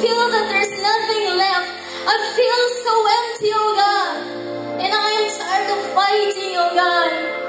feel that there's nothing left. I feel so empty, oh God. And I am tired of fighting, oh God.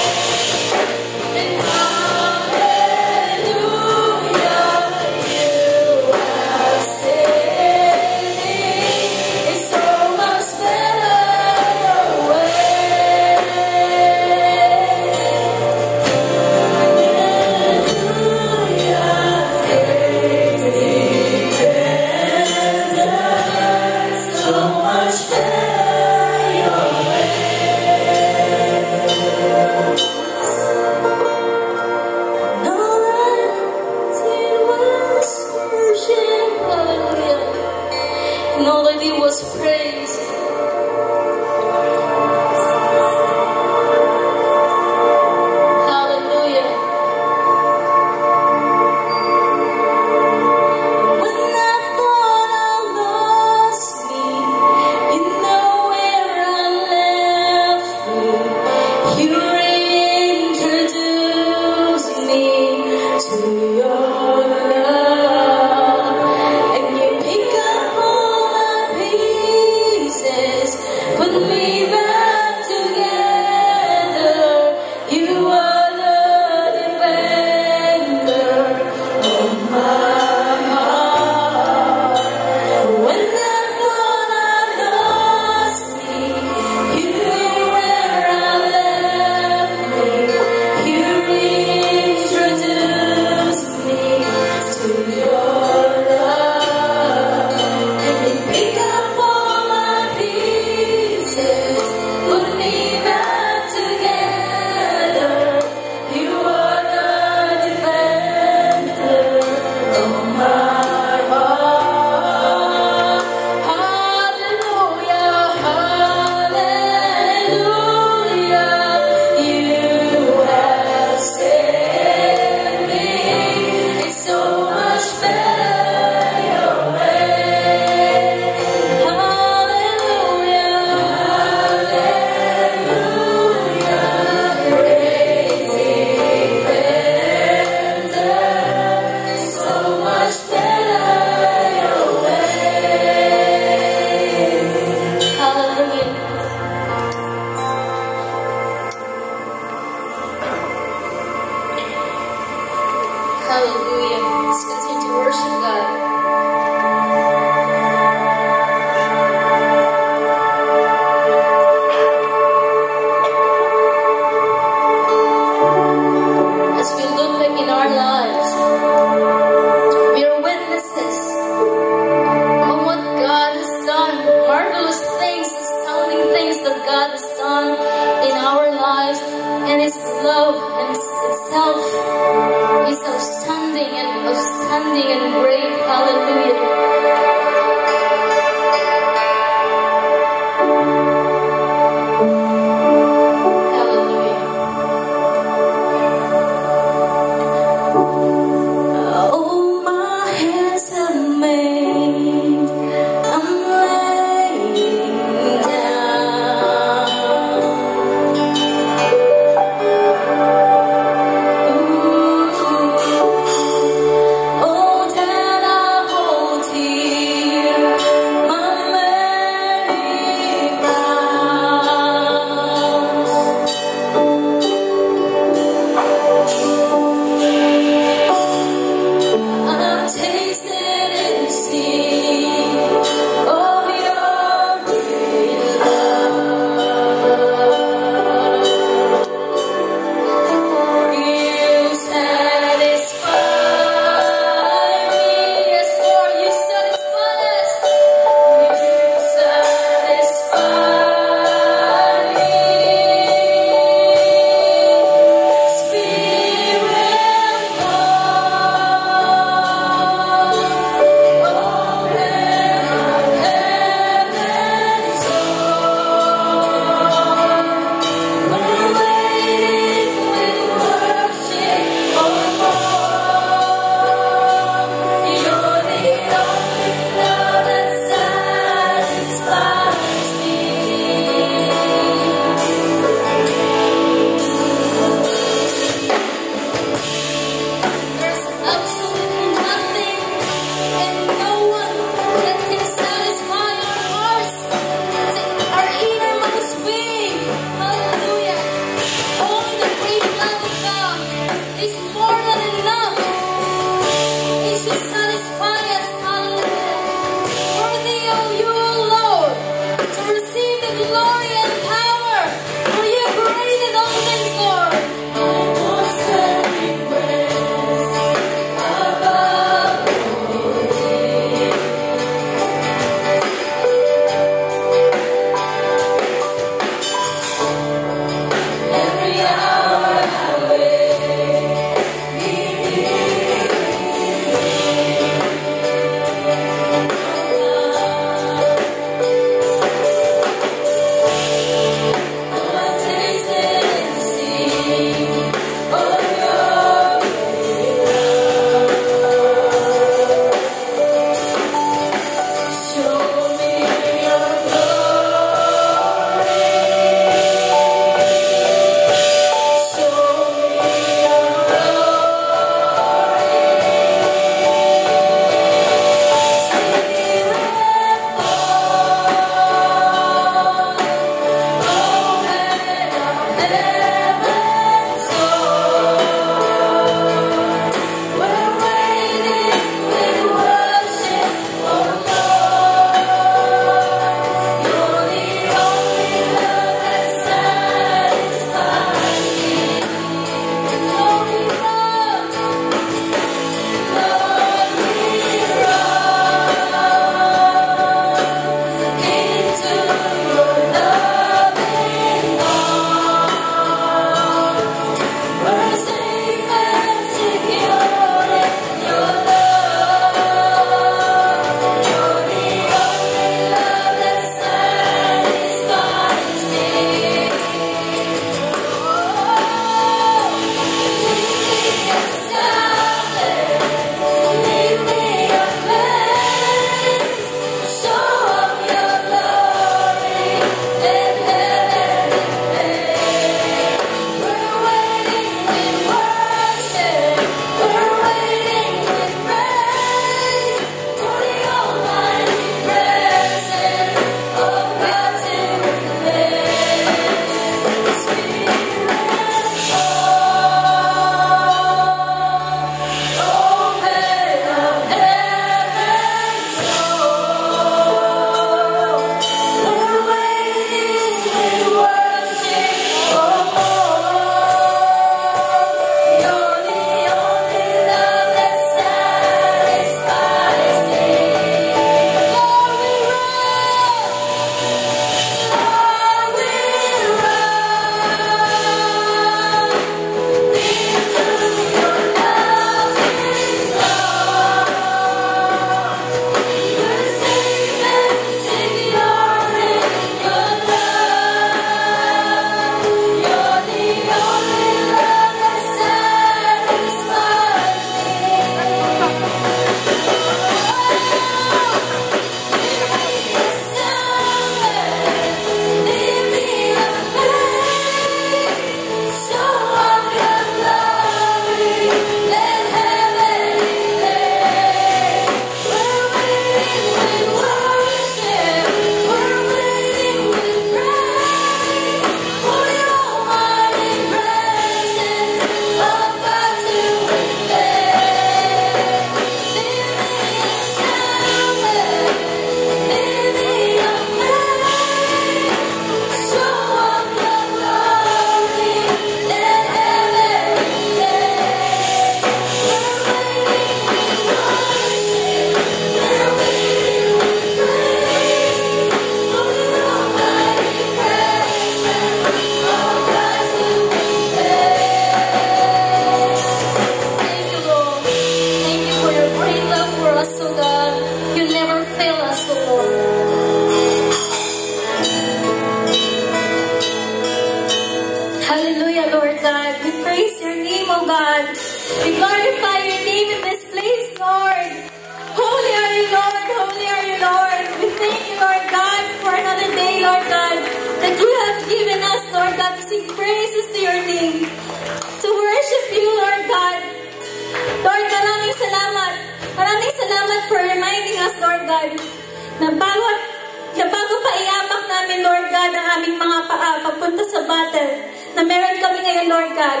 God, ang aming mga paa papunta sa battle na meron kami ngayon, Lord God.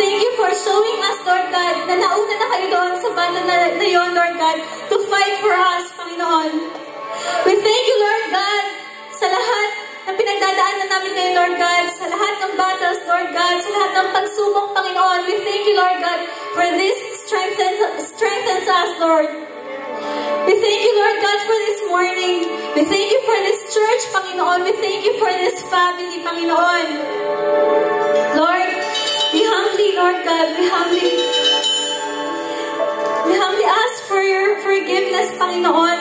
Thank you for showing us, Lord God, na nauna na kayo doon sa battle na, na yon, Lord God, to fight for us, Panginoon. We thank you, Lord God, sa lahat ng pinagdadaanan namin ngayon, Lord God, sa lahat ng battles, Lord God, sa lahat ng pagsubok, Panginoon. We thank you, Lord God, for this strengthens, strengthens us, Lord. We thank you, Lord God, for this morning. We thank you for this church, Panginoon. We thank you for this family, Panginoon. Lord, we humbly, Lord God, we humbly, we humbly ask for your forgiveness, Panginoon.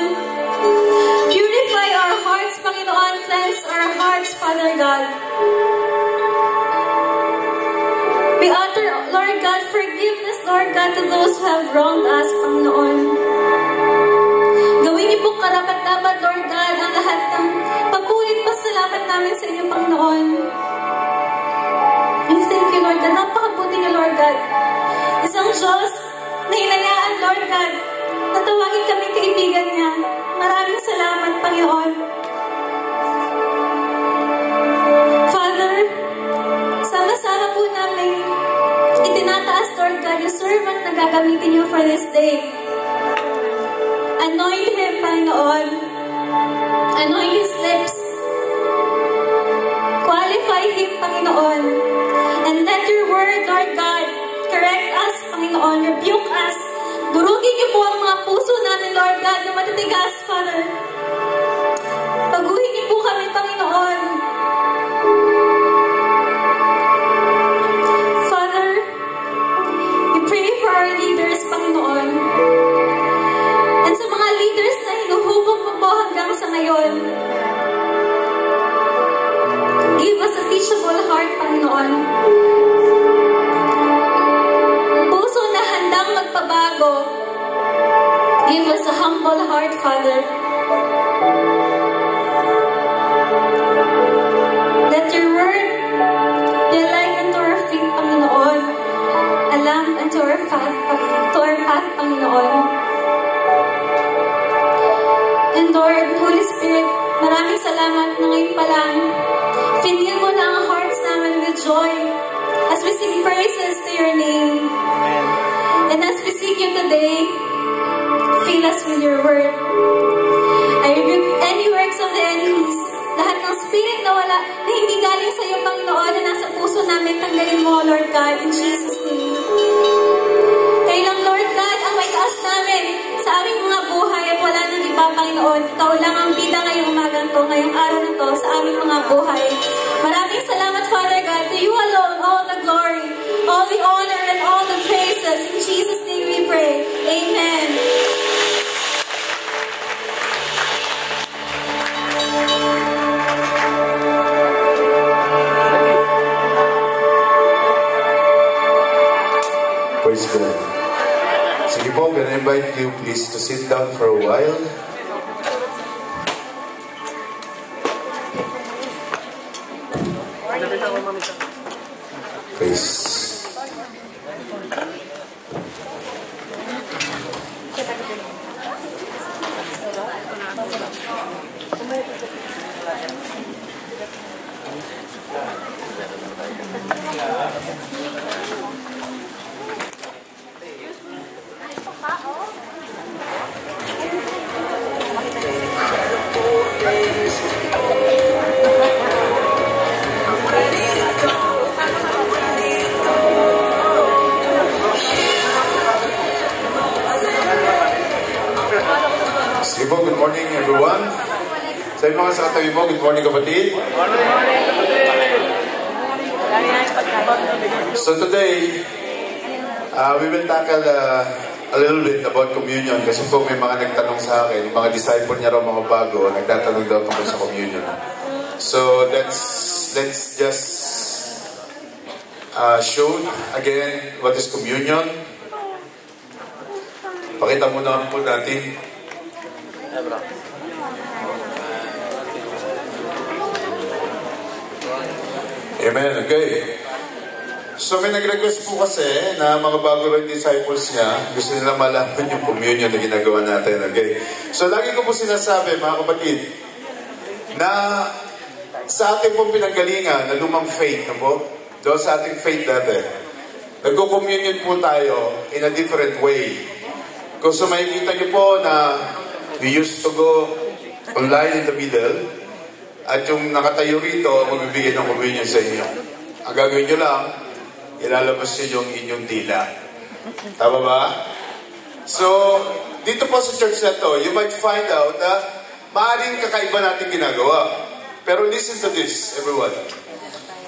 Purify our hearts, Panginoon. Cleanse our hearts, Father God. We utter, Lord God, forgiveness, Lord God, to those who have wronged us, Panginoon. Gawin niyo pong karapat-dapat, Lord God, ang lahat ng pagkulit pasalamat namin sa inyo, Panginoon. And thank you, Lord God. Napakabuti niyo, Lord God. Isang Diyos na hinayaan, Lord God, na tawagin kami kaibigan niya. Maraming salamat, Panginoon. Father, sama-sama po namin itinataas, Lord God, yung servant na gagamitin niyo for this day. Anoint him, Panginoon. Anoint his lips. Qualify him, Panginoon. And let your word, Lord God, correct us, Panginoon. Rebuke us. Durugin niyo po ang mga puso namin, Lord God, na matitigas, Father. Ngayon, give us a teachable heart, Panginoon. Puso na handang magpabago. Give us a humble heart, Father. Let your word be light unto our feet, Panginoon. A lamp unto our path, to our path, Panginoon. And Lord, Spirit, maraming salamat na ngayon pa lang. Fill mo na ang hearts namin with joy as we sing praises to your name. And as we seek you today, fill us with your word. I rebuke any works of the enemies. Lahat ng spirit na wala, na hindi galing sa iyo, Panginoon, na nasa puso namin, tanggalin mo, Lord God, in Jesus' name. Kayo lang, Lord God, ang may taas namin sa aming Panginoon. Ikaw lang ang bida ngayong umagang to, ngayong araw na to, sa aming mga buhay. Maraming salamat, Father God. To you alone, all the glory, all the honor, and all the praises. In Jesus' name we pray. Amen. Praise God. Sige po, can I invite you please to sit down for a while? Praise. Sa mga sa katabi mo, good morning kapatid. So today, uh, we will tackle uh, a little bit about communion kasi po may mga nagtanong sa akin, mga disciple niya raw mga bago, nagtatanong daw tungkol sa communion. So let's let's just uh, show again what is communion. Pakita muna po natin. Amen. Okay. So may nag-request po kasi na mga bago rin disciples niya, gusto nila malaman yung communion na ginagawa natin. Okay? So lagi ko po sinasabi, mga kapatid, na sa ating pong pinanggalingan na lumang faith, na po, doon sa ating faith dati, nagko-communion po tayo in a different way. Kung so makikita niyo po na we used to go online in the middle, at yung nakatayo rito, magbibigay ng communion sa inyo. Ang gagawin nyo lang, ilalabas nyo yung inyong dila. Tama ba? So, dito po sa church na to, you might find out na maaaring kakaiba natin ginagawa. Pero listen to this, everyone.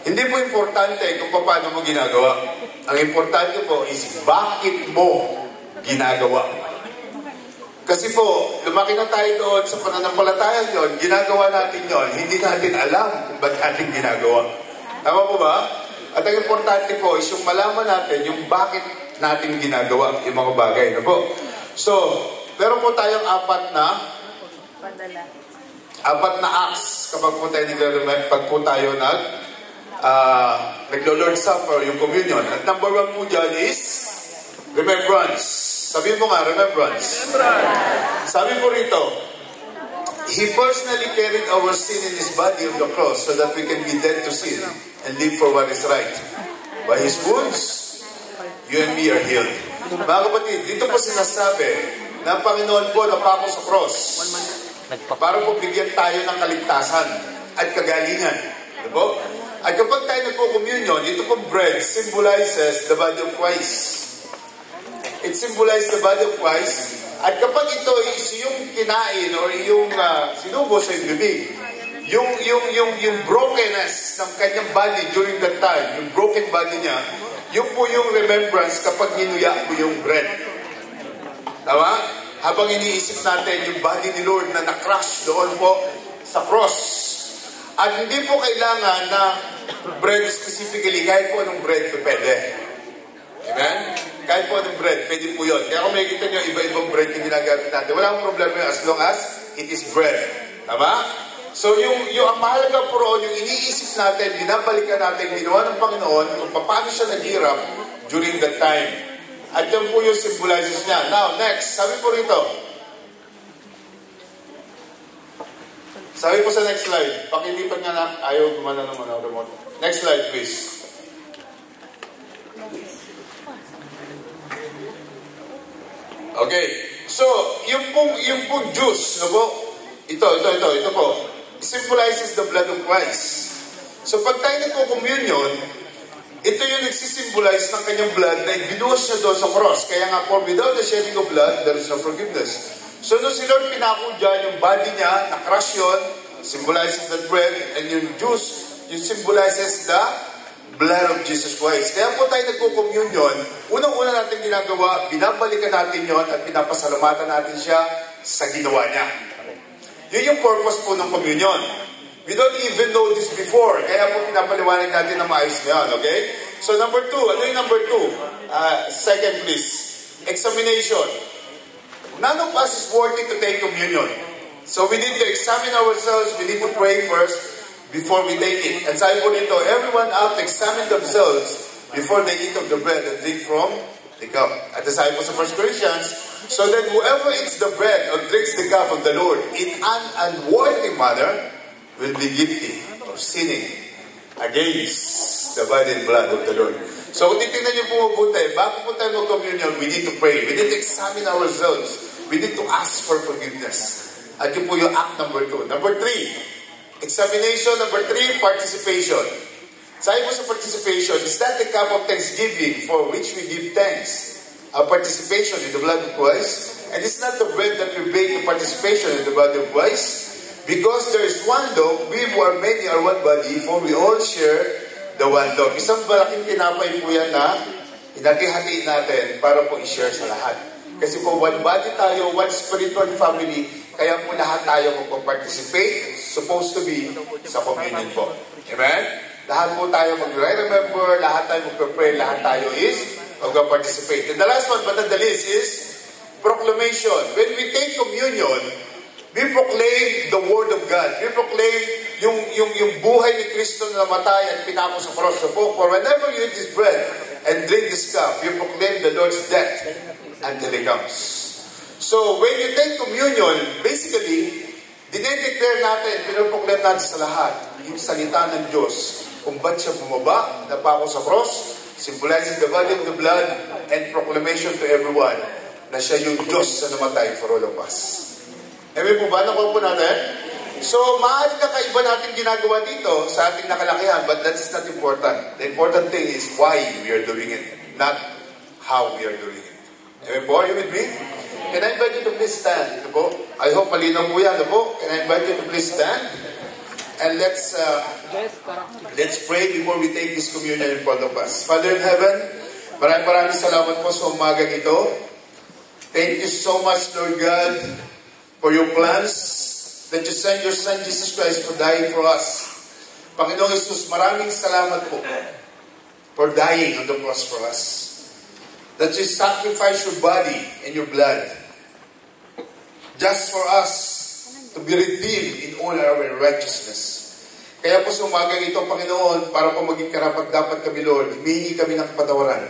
Hindi po importante kung paano mo ginagawa. Ang importante po is bakit mo ginagawa. Kasi po, lumaki na tayo doon sa pananampalataya yun, ginagawa natin yon, hindi natin alam kung ba't natin ginagawa. Tama po ba? At ang importante po is yung malaman natin yung bakit natin ginagawa yung mga bagay. No po? So, meron po tayong apat na apat na acts kapag po tayo nagre pag po tayo nag uh, naglo-Lord Supper, yung communion. At number one po dyan is remembrance. Sabi mo nga, remembrance. Sabi po rito, He personally carried our sin in His body on the cross so that we can be dead to sin and live for what is right. By His wounds, you and me are healed. Mga kapatid, dito po sinasabi na Panginoon po napako sa cross para po bigyan tayo ng kaligtasan at kagalingan. Diba? At kapag tayo nagpo-communion, ito pong bread symbolizes the body of Christ. It symbolizes the body of Christ. At kapag ito is yung kinain or yung uh, sinubo sa bibig, yung, yung, yung, yung brokenness ng kanyang body during that time, yung broken body niya, yun po yung remembrance kapag ninuya mo yung bread. Tama? Habang iniisip natin yung body ni Lord na na-crush doon po sa cross. At hindi po kailangan na bread specifically, kahit po anong bread pwede. Amen? Kahit po anong bread, pwede po yun. Kaya kung makikita nyo, iba-ibang bread yung ginagamit natin. Wala akong problema yun as long as it is bread. Tama? So yung, yung ang mahalaga po roon, yung iniisip natin, binabalikan natin, ginawa ng Panginoon, kung paano siya naghirap during that time. At yan po yung symbolizes niya. Now, next, sabi po rito, sabi po sa next slide, pakilipan nga na, ayaw gumana naman ang remote. Next slide, please. Okay. So, yung pong, yung pong juice, no po? Ito, ito, ito, ito po. Symbolizes the blood of Christ. So, pag tayo nagko-communion, ito yung nagsisimbolize ng kanyang blood na ibinuhos niya doon sa cross. Kaya nga po, without the shedding of blood, there is no forgiveness. So, nung si Lord pinako dyan, yung body niya, na-crush yun, symbolizes the bread, and yung juice, yung symbolizes the blood of Jesus Christ. Kaya po tayo nagko-communion, unang-una natin ginagawa, binabalikan natin yon at pinapasalamatan natin siya sa ginawa niya. Yun yung purpose po ng communion. We don't even know this before, kaya po pinapaliwanag natin na maayos na yan, okay? So number two, ano yung number two? Uh, second please, examination. None of us is worthy to take communion. So we need to examine ourselves, we need to pray first, before we take it. And sabi po nito, everyone out examine themselves before they eat of the bread and drink from the cup. At the sabi po sa 1 Corinthians, so that whoever eats the bread or drinks the cup of the Lord in an unworthy manner will be guilty of sinning against the body and blood of the Lord. So kung titignan niyo po mabuti, bago po tayo mag-communion, we need to pray. We need to examine ourselves. We need to ask for forgiveness. At yun po yung act number two. Number three, Examination number three, participation. Sabi mo sa participation, is that the cup of thanksgiving for which we give thanks? Our participation in the blood of Christ. And it's not the bread that we bake the participation in the blood of Christ. Because there is one loaf, we who are many are one body, for we all share the one loaf. Isang malaking tinapay po yan na hinati-hati natin para po i-share sa lahat. Kasi po one body tayo, one spiritual family, kaya po lahat tayo magpa-participate, supposed to be sa communion po. Amen? Lahat po tayo mag-remember, lahat tayo magpa-pray, lahat tayo is magpa-participate. And the last one, but not the least, is proclamation. When we take communion, we proclaim the Word of God. We proclaim yung, yung, yung buhay ni Kristo na namatay at pinako sa cross na po. For whenever you eat this bread and drink this cup, you proclaim the Lord's death until He comes. So, when you take communion, basically, dinedeclare natin, pinoproclaim natin sa lahat, yung salita ng Diyos, kung ba't siya bumaba, napako sa cross, symbolizing the body of the blood and proclamation to everyone na siya yung Diyos na namatay for all of us. Amen po ba? Nakuha po natin? So, maaari na kaiba natin ginagawa dito sa ating nakalakihan, but that's not important. The important thing is why we are doing it, not how we are doing it. Amen po? Are you with me? Can I invite you to please stand? Ito po. I hope malinaw po yan. Ito po. Can I invite you to please stand? And let's uh, let's pray before we take this communion in front of us. Father in heaven, maraming maraming salamat po sa umagang ito. Thank you so much, Lord God, for your plans that you sent your Son Jesus Christ to die for us. Panginoong Jesus, maraming salamat po for dying on the cross for us. That you sacrificed your body and your blood just for us to be redeemed in all our righteousness. Kaya po sa umagang ito, Panginoon, para po maging karapat dapat kami, Lord, humingi kami ng kapatawaran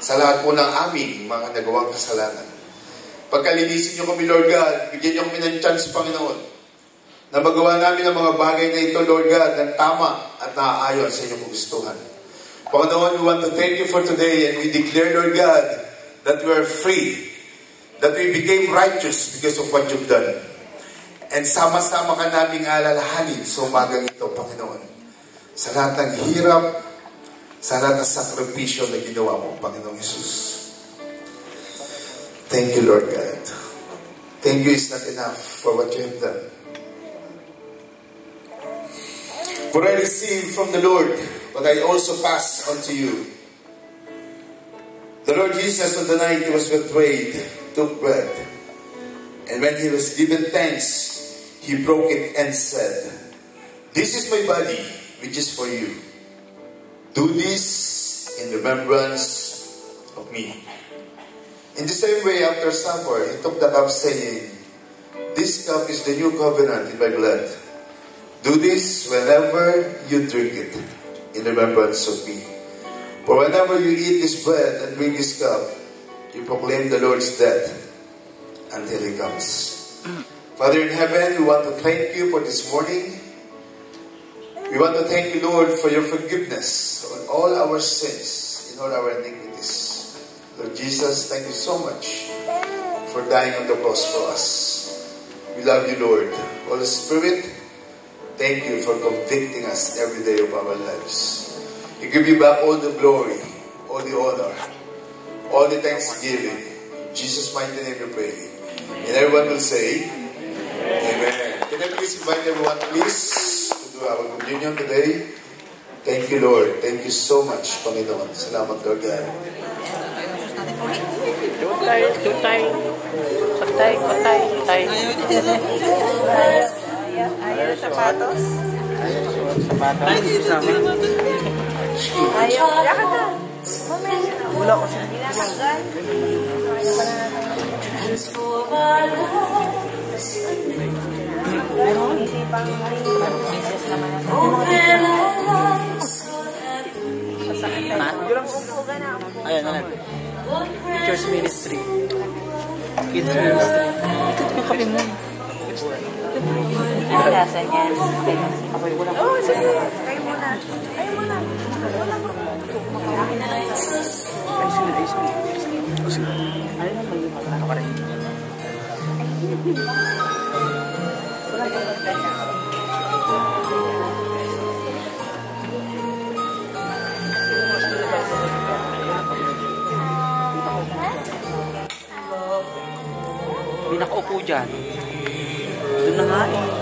sa lahat po ng aming mga nagawang kasalanan. Pagkalinisin niyo kami, Lord God, bigyan niyo kami ng chance, Panginoon, na magawa namin ang mga bagay na ito, Lord God, ng tama at naaayon sa inyong gustuhan. Panginoon, we want to thank you for today and we declare, Lord God, that we are free, that we became righteous because of what you've done. And sama-sama ka naming alalahanin sa umagang ito, Panginoon. Sa lahat ng hirap, sa lahat ng sakripisyo na ginawa mo, Panginoong Jesus. Thank you, Lord God. Thank you is not enough for what you have done. For I received from the Lord what I also pass on to you. The Lord Jesus, on the night he was betrayed, took bread. And when he was given thanks, he broke it and said, This is my body, which is for you. Do this in remembrance of me. In the same way, after supper, he took the cup, saying, This cup is the new covenant in my blood. Do this whenever you drink it, in remembrance of me. For whenever you eat this bread and drink this cup, you proclaim the Lord's death until he comes. Father in heaven, we want to thank you for this morning. We want to thank you, Lord, for your forgiveness on all our sins, in all our iniquities. Lord Jesus, thank you so much for dying on the cross for us. We love you, Lord. Holy Spirit, thank you for convicting us every day of our lives. We give you back all the glory, all the honor, all the thanksgiving. In Jesus' mighty name we pray. And everyone will say, Amen. Can I please invite everyone, please, to do our communion today? Thank you, Lord. Thank you so much, Panginoon. Salamat, Lord God. Tutay, tutay. Patay, patay, patay. Ayaw sapatos. Sapatos. Ay, dito sa amin. Ayaw. Lakad ka. Wala ko siya. Our lives Isipang marinis naman ka na. Ayan, ayan. Church ministry. Kids ministry. Ikot yung kape mo. Ang lasa niya. Okay, wala sige. Kayo muna. Kayo muna. unites us Ay, sige, ay, sige. Sige. Ano naman yung ano ka rin? Hindi nakaupo dyan. Doon na nga eh.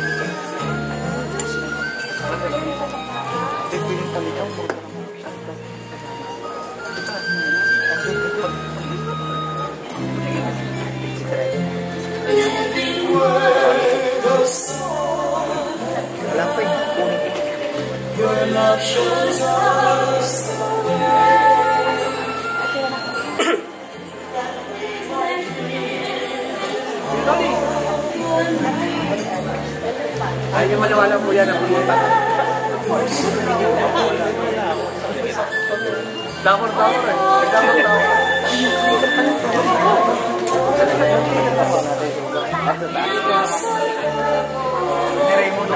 Ay, yung maniwala po yan ang pumunta. Damor, damor eh. Damor, damor. Niray mo na.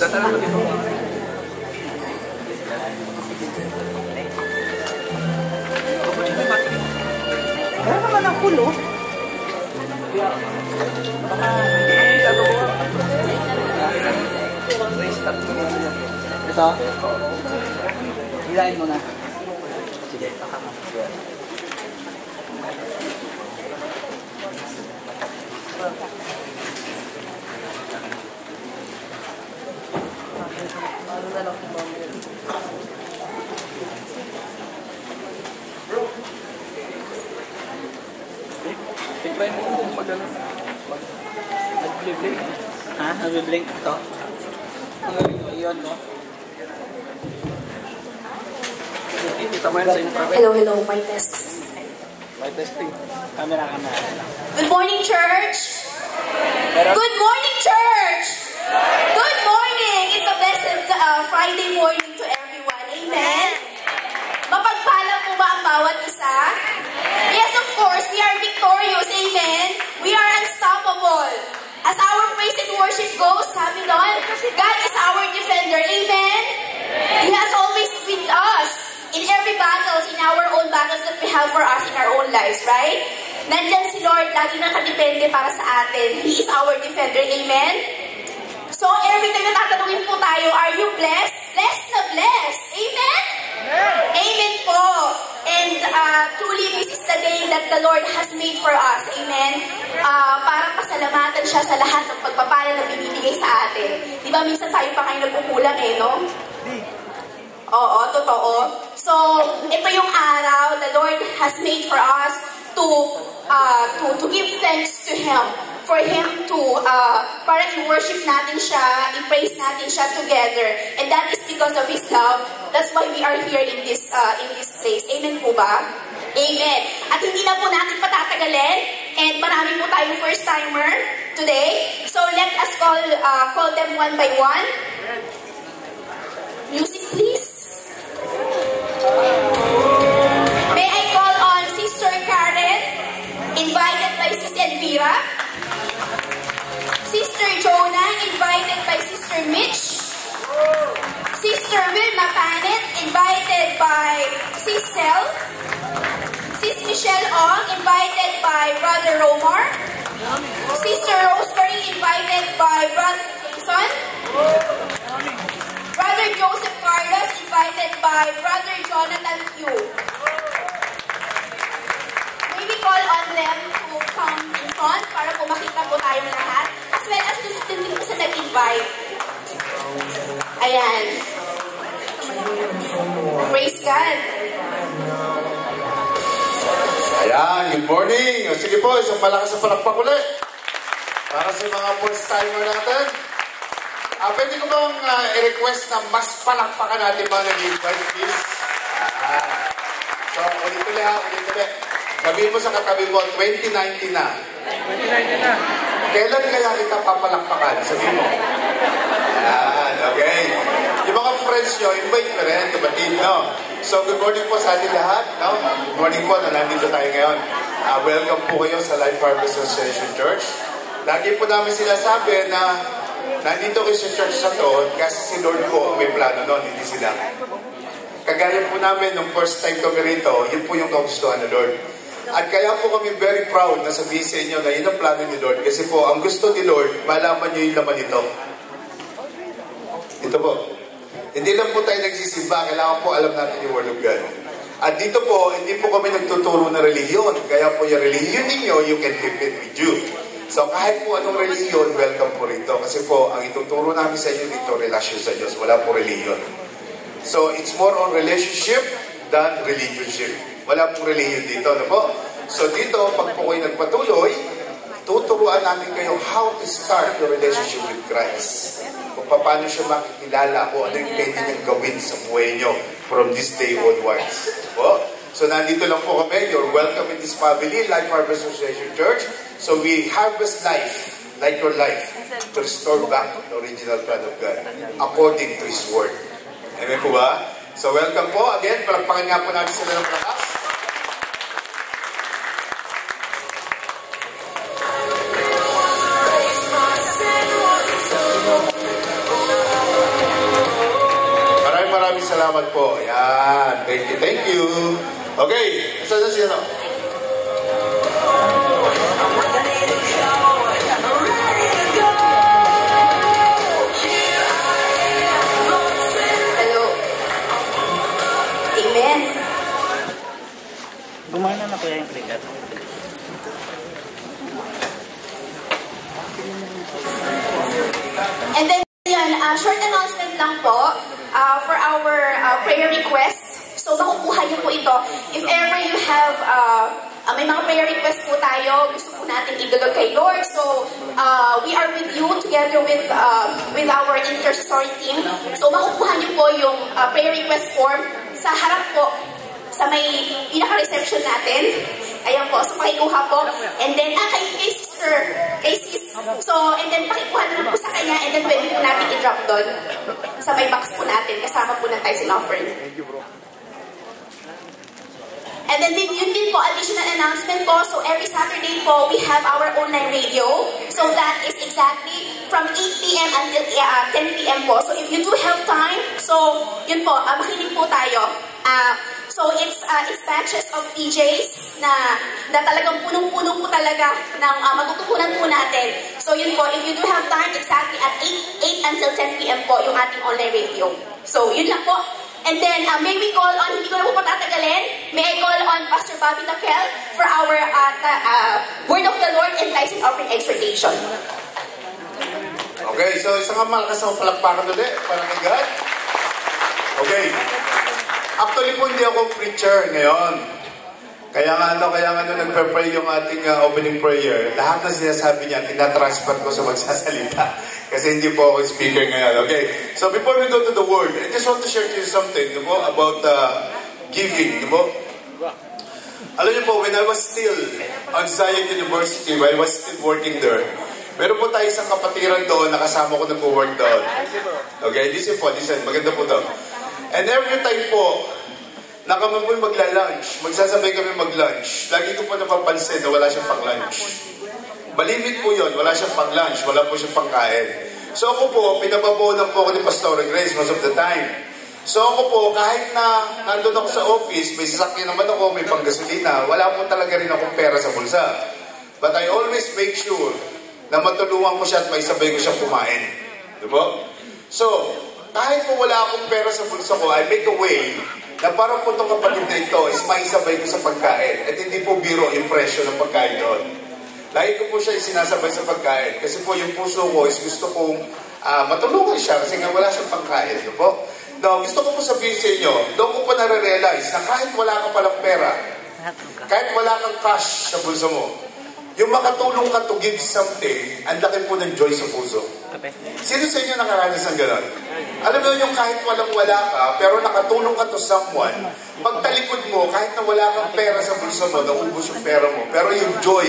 Dadala mo dito. Wala naman ang kulo. Ito. Hilahin mo na. Tignan mo kung magano. Nag-blink. Ha? Nag-blink ito? Yun, no? Kita mo yan sa infrared. Hello, hello, my test. May testing. Camera, camera. Good morning, church! Good morning, church! Good morning! It's a blessed uh, Friday morning to everyone. Amen? Mapagpala po ba ang bawat isa? Yes, of course, we are victorious. Amen? We are unstoppable. As our praise and worship goes, sabi doon, God is our defender. Amen? He has always been with us in every battles, in our own battles that we have for us in our own lives, right? Nandyan si Lord, lagi nakadepende para sa atin. He is our defender. Amen? So, every time na tatanungin po tayo, are you blessed? Blessed na blessed. Amen? Amen po. And uh, truly, this is the day that the Lord has made for us. Amen? Uh, para pasalamatan siya sa lahat ng pagpapala na binibigay sa atin. Di ba minsan tayo pa kayo nagkukulang eh, no? Oo, totoo. So, ito yung araw the Lord has made for us to uh, to to give thanks to Him. For Him to, uh, para i-worship natin siya, i-praise natin siya together. And that is because of His love. That's why we are here in this uh, in this place. Amen po ba? Amen. At hindi na po natin patatagalin. And marami po tayong first-timer today. So let us call uh, call them one by one. Music, please. May I call on Sister Karen, invited by Sister Elvira. Sister Jonah, invited by Sister Mitch. Sister Wilma Panet, invited by Sis Sel. Sis Michelle Ong, invited by Brother Romar. Sister Rosemary, invited by Brother Jason. Brother Joseph Carlos, invited by Brother Jonathan Q. We call on them to come in front para po makita po tayo lahat. As well as to din po sa nag-invite. Ayan. Praise God. Ayan, good morning. O, sige po, isang malakas na palakpak ulit. Para sa mga first timer natin. Ah, pwede ko bang ah, i-request na mas palakpakan natin mga nag-invite, please? Ah. So, ulit ulit ha, ulit ulit. Sabihin mo sa katabi mo, 2019 na. 2019 na. Kailan kaya kita papalakpakan? Sabihin mo. Ayan, okay. Yung mga friends nyo, invite mo rin, kapatid, no? So, good morning po sa ating lahat, no? Good morning po na nandito tayo ngayon. Ah, welcome po kayo sa Life Harvest Association Church. Lagi po namin sinasabi na nandito kayo sa church na to kasi si Lord po may plano noon, hindi sila. kagaya po namin nung first time kami rito, yun po yung kagustuhan ni Lord. At kaya po kami very proud na sabihin sa inyo na yun ang plano ni Lord. Kasi po, ang gusto ni Lord, malaman niyo yung laman nito. Ito po. Hindi lang po tayo nagsisimba, kailangan po alam natin yung Word of God. At dito po, hindi po kami nagtuturo ng reliyon. Kaya po yung reliyon ninyo, you can keep it with you. So kahit po anong reliyon, welcome po rito. Kasi po, ang ituturo namin sa inyo dito, relasyon sa Diyos. Wala po reliyon. So it's more on relationship than relationship. Wala pong reliyon dito, ano po? So dito, pag po kayo nagpatuloy, tuturuan namin kayo how to start your relationship with Christ. Kung paano siya makikilala, kung ano yung pwede niyang gawin sa buhay niyo from this day onwards. Po? So nandito lang po kami. You're welcome in this family, Life Harvest Association Church. So we harvest life, like your life, to restore back the original plan of God according to His Word. Amen po ba? So welcome po. Again, palagpakan nga po natin sila ng malakas. Salamat po. Yan. Thank you, thank you. Okay. Saan na siya? Hello. Amen. Gumana na kuya yung clicker. And then, yun, uh, short announcement lang po uh, for our uh, prayer request. So, makukuha niyo po ito. If ever you have, uh, uh, may mga prayer request po tayo, gusto po natin idulog kay Lord. So, uh, we are with you together with uh, with our intercessory team. So, makukuha niyo po yung uh, prayer request form sa harap po sa may pinaka-reception natin. Ayan po, so pakikuha po. And then, ah, kay, kay sister, kay sis. So, and then pakikuha naman po sa kanya and then pwede po natin i-drop doon sa may box po natin. Kasama po ng tithes offering. And then din, yun din po, additional announcement po. So every Saturday po, we have our online radio. So that is exactly from 8 p.m. until uh, 10 p.m. po. So if you do have time, so yun po, uh, makinig po tayo. Uh, so it's uh, it's batches of PJs na, na talagang punong-puno po talaga ng uh, matutukunan po natin. So yun po, if you do have time, exactly at 8, 8 until 10 p.m. po yung ating online radio. So yun lang po. And then, uh, may we call on, hindi ko na po patatagalin, may I call on Pastor Bobby Takel for our uh, uh, Word of the Lord and Tithes and Offering Exhortation. Okay, so isang malakas na palakpakan ulit para kay God. Okay. Actually po hindi ako preacher ngayon. Kaya nga ano, kaya nga ano, nagpe-pray yung ating uh, opening prayer. Lahat na sinasabi niya, tinatransfer ko sa magsasalita. Kasi hindi po ako speaker ngayon. Okay, so before we go to the word, I just want to share to you something you know, about uh, giving. You know? Alam niyo po, when I was still on Zion University, while I was still working there, meron po tayo isang kapatiran doon, nakasama ko nag-work doon. Okay, listen po, listen, maganda po to. And every time po, na kami po magla-lunch, magsasabay kami mag-lunch, lagi ko po napapansin na wala siyang pang-lunch. Malimit po yon, wala siyang pang-lunch, wala po siyang pang-kain. So ako po, pinababonan po ako ni Pastor Grace most of the time. So ako po, kahit na nandun ako sa office, may sasakyan naman ako, may panggasolina, wala po talaga rin akong pera sa bulsa. But I always make sure na matulungan ko siya at may sabay ko siyang kumain. Diba? So, kahit po wala akong pera sa bulsa ko, I make a way na parang po itong kapatid na ito is maisabay ko sa pagkain. At hindi po biro yung presyo ng pagkain doon. Lagi ko po siya sinasabay sa pagkain kasi po yung puso ko is gusto kong uh, matulungan siya kasi nga wala siyang pagkain. Diba po? No, gusto ko po sabihin sa inyo, doon ko po nare-realize na kahit wala ka palang pera, kahit wala kang cash sa bulsa mo, yung makatulong ka to give something, ang laki po ng joy sa puso. Sino sa inyo nakaranas ng gano'n? Alam mo yung kahit walang-wala ka, pero nakatulong ka to someone, pagtalikod mo, kahit na wala kang pera sa bulsa mo, naubos yung pera mo, pero yung joy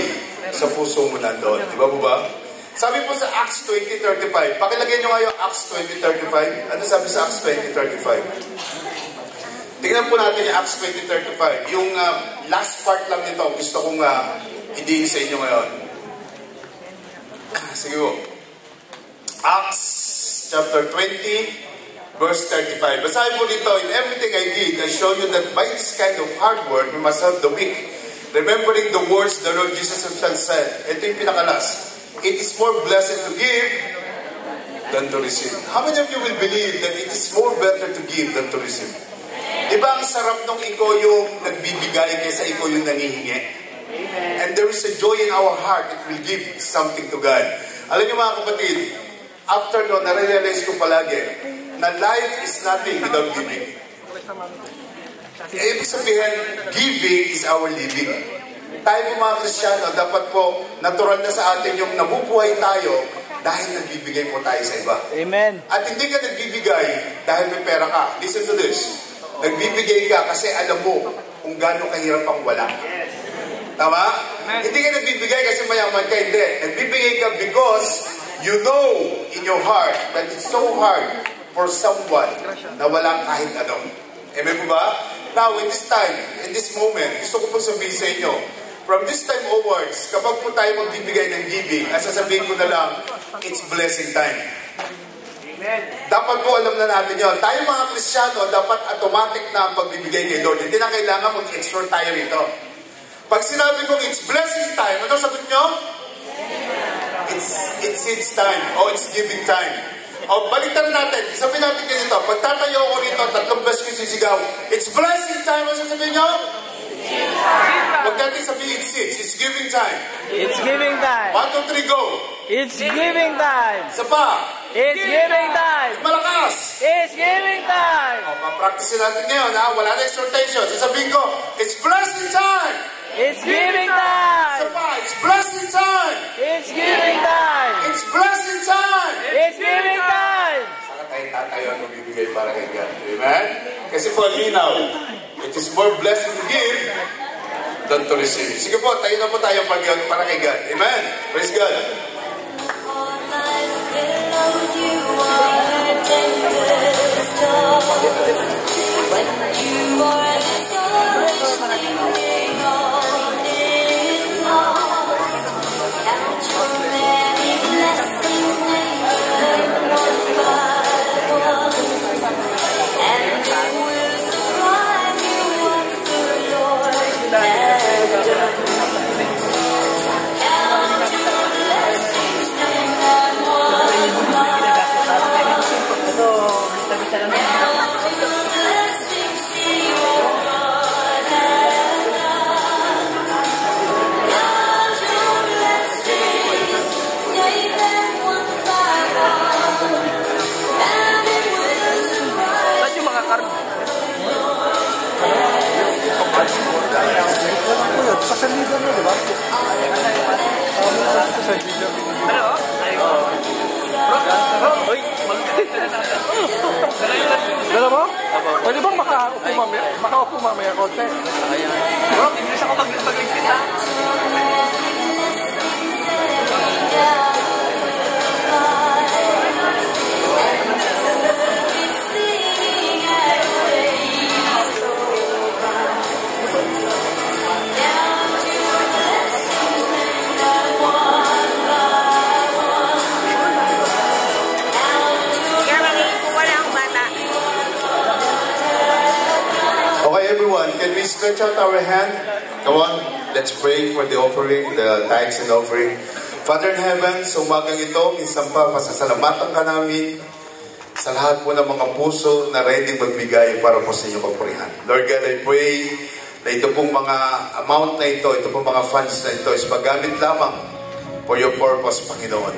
sa puso mo nandun. Di ba po ba? Sabi po sa Acts 20.35, pakilagay nyo nga yung Acts 20.35. Ano sabi sa Acts 20.35? Tingnan po natin yung Acts 20.35. Yung uh, last part lang nito, gusto kong uh, idiin sa inyo ngayon. Sige po. Acts chapter 20, verse 35. Basahin po dito, In everything I did, I show you that by this kind of hard work, we must help the weak. Remembering the words the Lord Jesus himself said, ito yung pinakalas, It is more blessed to give than to receive. How many of you will believe that it is more better to give than to receive? Di ba ang sarap nung ikaw yung nagbibigay kaysa ikaw yung nangihingi? And there is a joy in our heart that will give something to God. Alam niyo mga kapatid, after no, nare-realize ko palagi na life is nothing without giving. Eh, Ibig sabihin, giving is our living. Tayo po mga Kristiyano, dapat po natural na sa atin yung nabubuhay tayo dahil nagbibigay po tayo sa iba. Amen. At hindi ka nagbibigay dahil may pera ka. Listen to this. Nagbibigay ka kasi alam mo kung gaano kahirap ang wala. Tama? Hindi ka nagbibigay kasi mayaman ka. Hindi. Nagbibigay ka because you know in your heart that it's so hard for someone na walang kahit ano. Amen po ba? Now, in this time, in this moment, gusto ko po sabihin sa inyo, from this time onwards, kapag po tayo magbibigay ng giving, ang sasabihin ko na lang, it's blessing time. Dapat po alam na natin yon. Tayo mga Kristiyano, dapat automatic na pagbibigay kay Lord. Hindi na kailangan mag-explore tayo rito. Pag sinabi kong it's blessing time, ano sagot nyo? It's, it's its time. O it's giving time. O baliktad natin. Sabihin natin ganito. Pag tatayo ko rito, tatlong beses ko sisigaw. It's blessing time. Ano sasabihin nyo? Huwag natin sabihin it's it. It's giving time. It's giving time. One, two, three, go. It's giving time. Isa pa. It's giving time. Malakas. It's giving time. O, papractice natin ngayon ha. Wala na exhortation. Sasabihin ko, it's blessing time. It's giving Isa time. pa, it's blessing time. It's giving time. It's blessing time. It's giving time. Saka tayo tatayo at magbibigay para kay God. Amen? Kasi po, linaw. It is more blessed to give than to receive. Sige po, tayo na po tayo para kay God. Amen? Praise God. Saan Sa salido. Ano? Ay, Uy, Dala mo? Pwede bang makaupo mamaya? Makaupo mamaya konti? Bro, English ako mag magligpit stretch out our hand? Come on, let's pray for the offering, the tithes and offering. Father in heaven, sa umagang ito, minsan pa, pasasalamatan ka namin sa lahat po ng mga puso na ready magbigay para po sa inyong kapurihan. Lord God, I pray na ito pong mga amount na ito, ito pong mga funds na ito is magamit lamang for your purpose, Panginoon.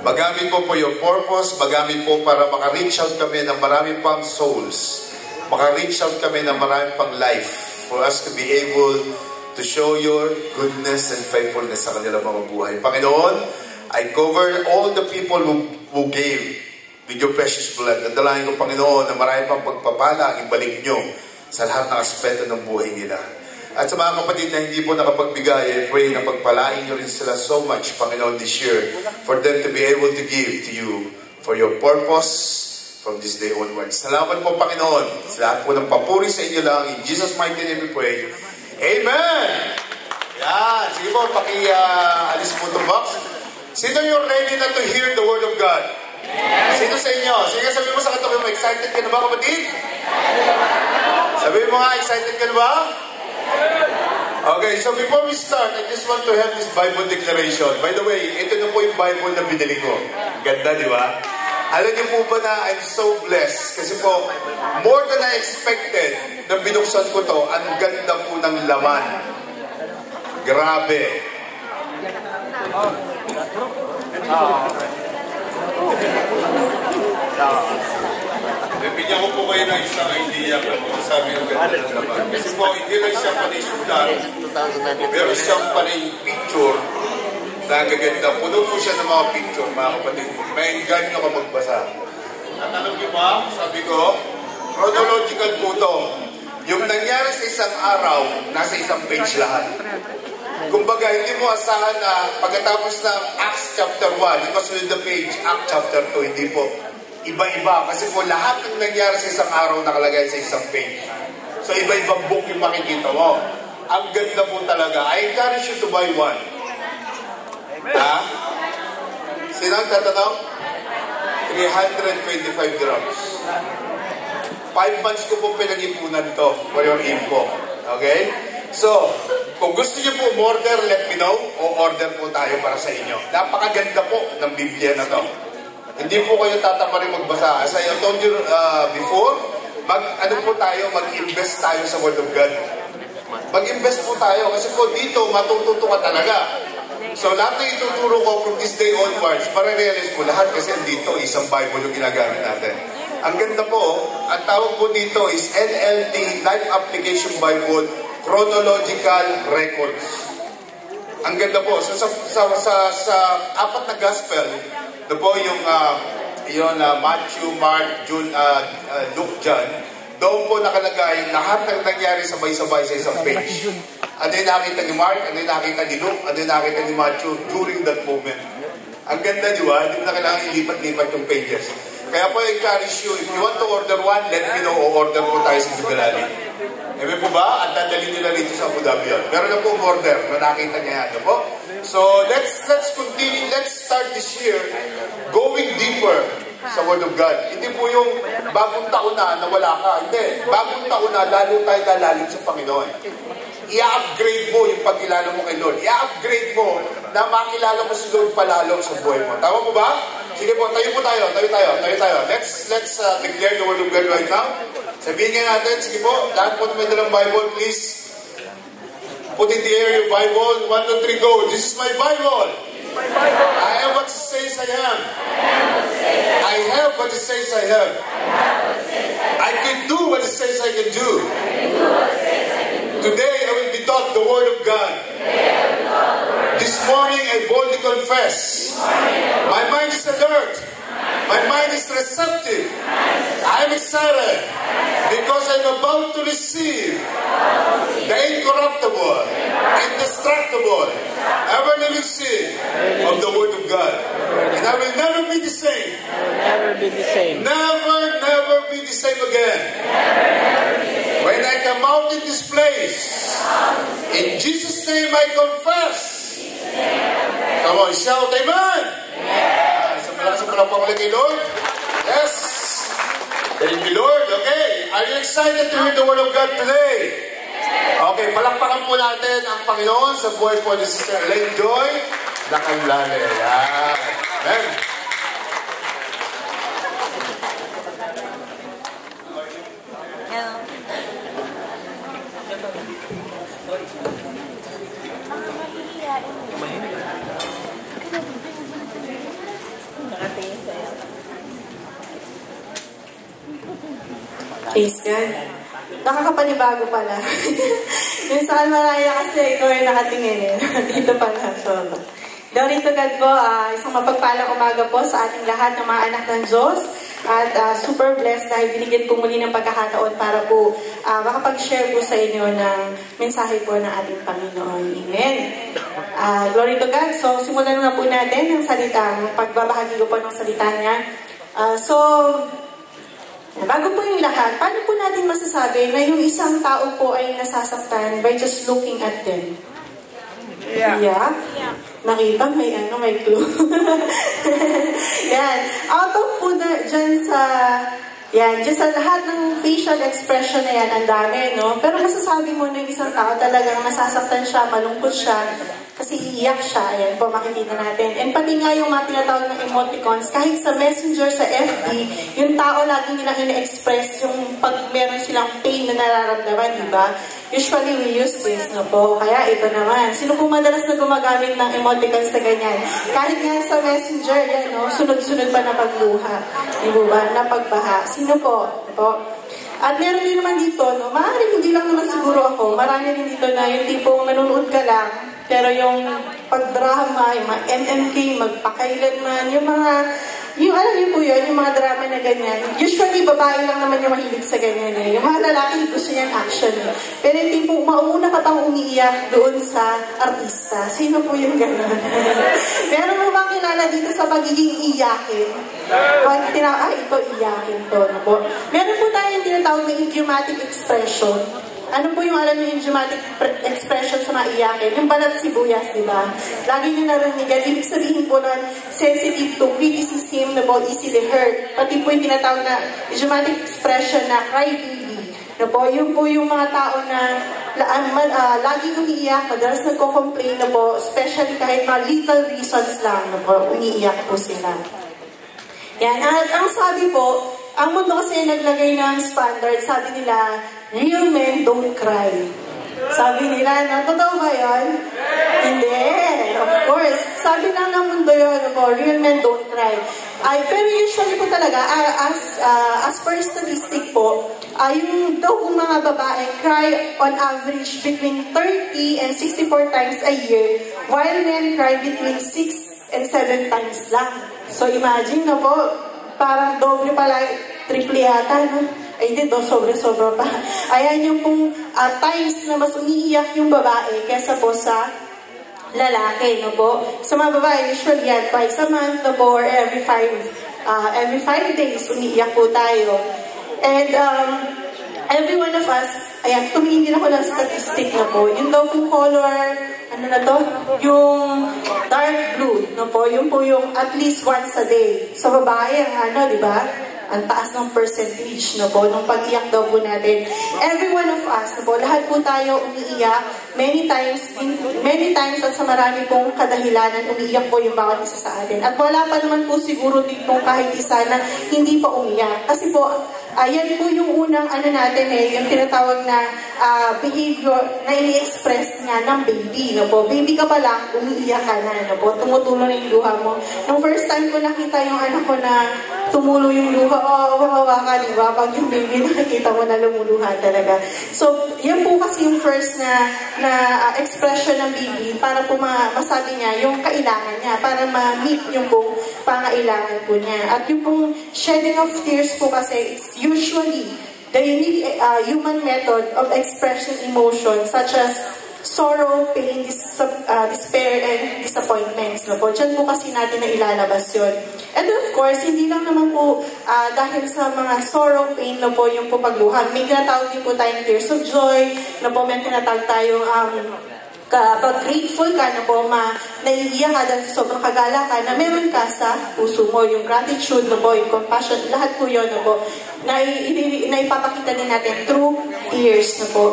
Magamit po for your purpose, magamit po para maka-reach out kami ng marami pang souls. Maka-reach out kami ng marami pang life for us to be able to show your goodness and faithfulness sa kanilang mga buhay. Panginoon, I cover all the people who, who gave with your precious blood. Nadalahin ko, Panginoon, na marami pang pagpapala ang ibalik nyo sa lahat ng aspeto ng buhay nila. At sa mga kapatid na hindi po nakapagbigay, I pray na pagpalain nyo rin sila so much, Panginoon, this year for them to be able to give to you for your purpose from this day onwards. Salamat po, Panginoon. Sa lahat po ng papuri sa inyo lang. In Jesus' mighty name we pray. Amen! Yan. Sige po, paki-alis mo itong box. Sino yung ready na to hear the word of God? Sino sa inyo? Sige, sabi mo sa katabi mo, excited ka na ba kapatid? Sabi mo nga, excited ka na ba? Okay, so before we start, I just want to have this Bible declaration. By the way, ito na po yung Bible na binili ko. Ganda, di ba? Alam niyo po ba na I'm so blessed kasi po, more than I expected na binuksan ko to, ang ganda po ng laman. Grabe. Bibigyan ko po kayo ng isang idea kung ano sabi ng ganda ng laman. Kasi po, hindi lang siya panay sulat, pero siyang panay picture na gaganda. Puno po siya ng mga picture, mga kapatid. May ganyo ka magbasa. At alam niyo ba, sabi ko, chronological po to. Yung nangyari sa isang araw, nasa isang page lahat. Kumbaga, hindi mo asahan na pagkatapos ng Acts chapter 1, yung kasunod na page, Acts chapter 2, hindi po. Iba-iba. Kasi po lahat ng nangyari sa isang araw nakalagay sa isang page. So iba-ibang book yung makikita mo. Ang ganda po talaga. I encourage you to buy one. Ha? Sino ang tatanong? 325 grams. Five months ko po pinag-ipunan to for your info. Okay? So, kung gusto niyo po order, let me know. O order po tayo para sa inyo. Napakaganda po ng Biblia na to. Hindi po kayo tatamarin magbasa. As I told you uh, before, mag, ano po tayo, mag-invest tayo sa Word of God. Mag-invest po tayo kasi po dito matututo ka talaga. So lahat na ituturo ko from this day onwards, para realize mo lahat kasi dito isang Bible yung ginagamit natin. Ang ganda po, ang tawag po dito is NLT, Life Application Bible, Chronological Records. Ang ganda po. So, sa, sa, sa, sa apat na gospel, ito po yung, uh, yung uh, Matthew, Mark, June, uh, uh, Luke, John, doon po nakalagay lahat ng nangyari sabay-sabay sa isang page. Ano yung nakita ni Mark, ano yung nakita ni Luke, ano yung nakita ni Matthew during that moment. Ang ganda, di ba? Hindi mo na kailangan ilipat-lipat yung pages. Kaya po, encourage you, if you want to order one, let me know, o order po tayo sa Jubilali. Eme po ba? At dadali nila rito sa Abu Dhabi yun. Meron na po order na nakita niya yan. Po? So, let's let's continue, let's start this year going deeper sa Word of God. Hindi po yung bagong taon na nawala ka. Hindi. Bagong taon na lalo tayo lalalim sa Panginoon. I-upgrade mo yung pagkilala mo kay Lord. I-upgrade mo na makilala mo si Lord palalo sa buhay mo. Tama mo ba? Sige po, tayo po tayo, tayo tayo, tayo tayo. Let's, let's uh, declare the Word of God right now. Sabihin nga natin, sige po, lahat po na may dalang Bible, please put in the air your Bible. One, two, three, go. This is my Bible. I am what it says I am. I have what it says I have. I can do what it says I can do. Today I the Word of God. This morning I boldly confess. My mind is alert. My mind is receptive. I am excited because I'm about to receive the incorruptible, indestructible, ever-living seed of the Word of God. And I will never be the same. Never be the same. Never, never be the same again. When I come out in this place, in Jesus' name I confess. Come on, shout Amen. Isang. Yes. Thank you, Lord. Okay. Are you excited to hear the Word of God today? Okay, palakpakan po natin ang Panginoon sa buhay po ni Sister Elaine Joy na kanlale. Yan. Amen. Praise God. Nakakapanibago pala. yung sa Almaraya kasi ikaw ay nakatingin eh. Dito pala. So, Glory to God po. ah, isang mapagpalang umaga po sa ating lahat ng mga anak ng Diyos. At ah, super blessed dahil binigyan po muli ng pagkakataon para po ah, makapag-share po sa inyo ng mensahe po ng ating Panginoon. Amen. Ah, glory to God. So, simulan na po natin ang salita, ang pagbabahagi ko po ng salita niya. Ah, so, Bago po yung lahat, paano po natin masasabi na yung isang tao po ay nasasaktan by just looking at them? Yeah. Yeah? Nakita, may ano, may clue. Yan. Out of po na, dyan sa Yan, just sa lahat ng facial expression na yan, ang dami, no? Pero masasabi mo na yung isang tao talagang nasasaktan siya, malungkot siya, kasi iiyak siya, ayan po, makikita natin. And pati nga yung mga tinatawag ng emoticons, kahit sa messenger, sa FB, yung tao lagi nilang ina-express yung pag meron silang pain na nararamdaman, di ba? Usually we use this, no po? Kaya ito naman. Sino po madalas na gumagamit ng emoticons na ganyan? Kahit nga sa messenger, yan, no? Sunod-sunod pa na pagluha. Di ba? Na pagbaha. Sino po? Po? At meron din naman dito, no? Maaaring hindi lang naman siguro ako. Marami din dito na yung tipong nanonood ka lang, pero yung pagdrama, yung mga MMK, magpakailanman, yung mga, yung alam niyo po yun, yung mga drama na ganyan. Usually, babae lang naman yung mahilig sa ganyan eh. Yung mga lalaki, gusto niyan action eh. Pero yung tipong mauna ka pang umiiyak doon sa artista. Sino po yung gano'n? Meron mo bang kilala dito sa pagiging iyakin? Pag tina ay, ito iyakin to. No po? Meron po tayong tinatawag na idiomatic expression. Ano po yung alam niyo idiomatic pre- expression sa mga iyakin? Yung balat sibuyas, di ba? Lagi niyo narinig yan. Ibig sabihin po nun, sensitive to criticism, na po easily hurt. Pati po yung tinatawag na idiomatic expression na cry baby. Na po, yun po yung mga tao na la, man, ah, lagi umiiyak, madalas nagko-complain na po, especially kahit mga little reasons lang na po, umiiyak po sila. Yan. At ang sabi po, ang mundo kasi naglagay ng standard, sabi nila, real men don't cry. Sabi nila, na, totoo ba yun? Hindi. Of course. Sabi lang ng mundo yun, po, real men don't cry. Ay, pero usually po talaga, ah, as, ah, as per statistic po, ay yung daw mga babae cry on average between 30 and 64 times a year, while men cry between 6 and 7 times lang. So imagine na po, parang doble pala, triple yata, no? Ay, hindi, do, sobre-sobra pa. Ayan yung pong ah, times na mas umiiyak yung babae kesa po sa lalaki, no po? Sa mga babae, usually yan, twice a month, no po, or every five, ah, every five days, umiiyak po tayo. And, um, every one of us, ayan, tumingin din ako ng statistic na po. Yung daw pong color, ano na to? Yung dark blue, no po? Yung po yung at least once a day. Sa babae, ano, di ba? Ang taas ng percentage, no po? Nung pag-iyak daw po natin. Every one of us, no po? Lahat po tayo umiiyak. Many times, many times at sa marami pong kadahilanan, umiiyak po yung bawat isa sa atin. At wala pa naman po siguro dito kahit isa na hindi pa umiyak. Kasi po, ayan po yung unang ano natin eh, yung tinatawag na ah, behavior na ini-express nga ng baby. No po? Baby ka pa lang, umiiyak ka na. No po? Tumutulo na yung luha mo. Nung first time ko nakita yung anak ko na tumulo yung luha, wawawa ka, di ba? Pag yung baby nakikita mo na lumuluha talaga. So, yan po kasi yung first na na ah, expression ng baby para po ma masabi niya yung kailangan niya, para ma-meet yung pong pangailangan po niya. At yung pong shedding of tears po kasi, it's usually the unique uh, human method of expressing emotion such as sorrow, pain, dis- uh, despair, and disappointments. No po? Diyan po kasi natin na ilalabas yun. And of course, hindi lang naman po ah, dahil sa mga sorrow, pain, no po, yung po pagluhan. May tinatawag din po tayong tears of joy, no po, may tinatawag tayong um, kapag grateful ka na po, ma, naiiyak ka dahil sobrang kagala ka na meron ka sa puso mo, yung gratitude, no po, yung compassion, lahat po yun, no po, na, na ipapakita din natin through tears, no po.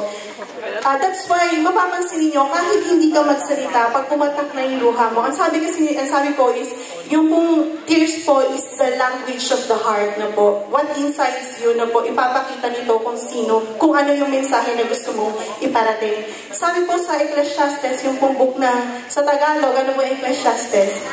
Ah, that's why, mapapansin ninyo, kahit hindi ka magsalita, pag pumatak na yung luha mo, ang sabi kasi, ang sabi po is, yung pong tears po is the language of the heart na po. What incites you na po, ipapakita nito kung sino, kung ano yung mensahe na gusto mong iparating. Sabi po sa Ecclesiastes, yung pong book ng, sa Tagalog, ano po Ecclesiastes?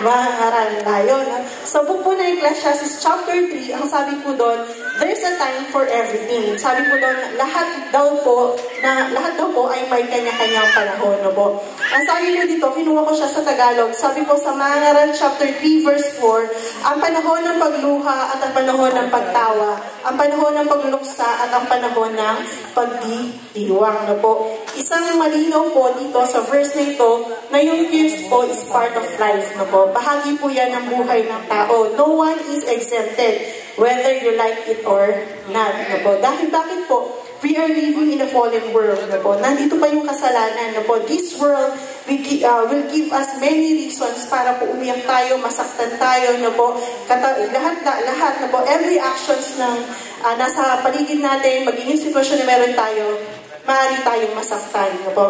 Maharal tayo. No? Sa book po ng Ecclesiastes chapter 3, ang sabi po doon, there's a time for everything. Sabi po doon, lahat daw po, na lahat daw po ay may kanya-kanyang panahon. No po? Ang sabi po dito, kinuha ko siya sa Tagalog, sabi po sa Mangaral chapter 3 verse 4, ang panahon ng pagluha at ang panahon ng pagtawa, ang panahon ng pagluksa at ang panahon ng pagdidiwang. No po? Isang malinaw po dito sa verse na ito, na yung tears po is part of life. No po? Bahagi po yan ng buhay ng tao. No one is exempted, whether you like it or not. No po? Dahil bakit po? We are living in a fallen world. No po. Nandito pa yung kasalanan. No po. This world will, uh, will give us many reasons para po umiyak tayo, masaktan tayo. No po. Kata, lahat, lahat, lahat. No po. Every actions ng uh, nasa paligid natin, magiging sitwasyon na meron tayo, maaari tayong masaktan. No po.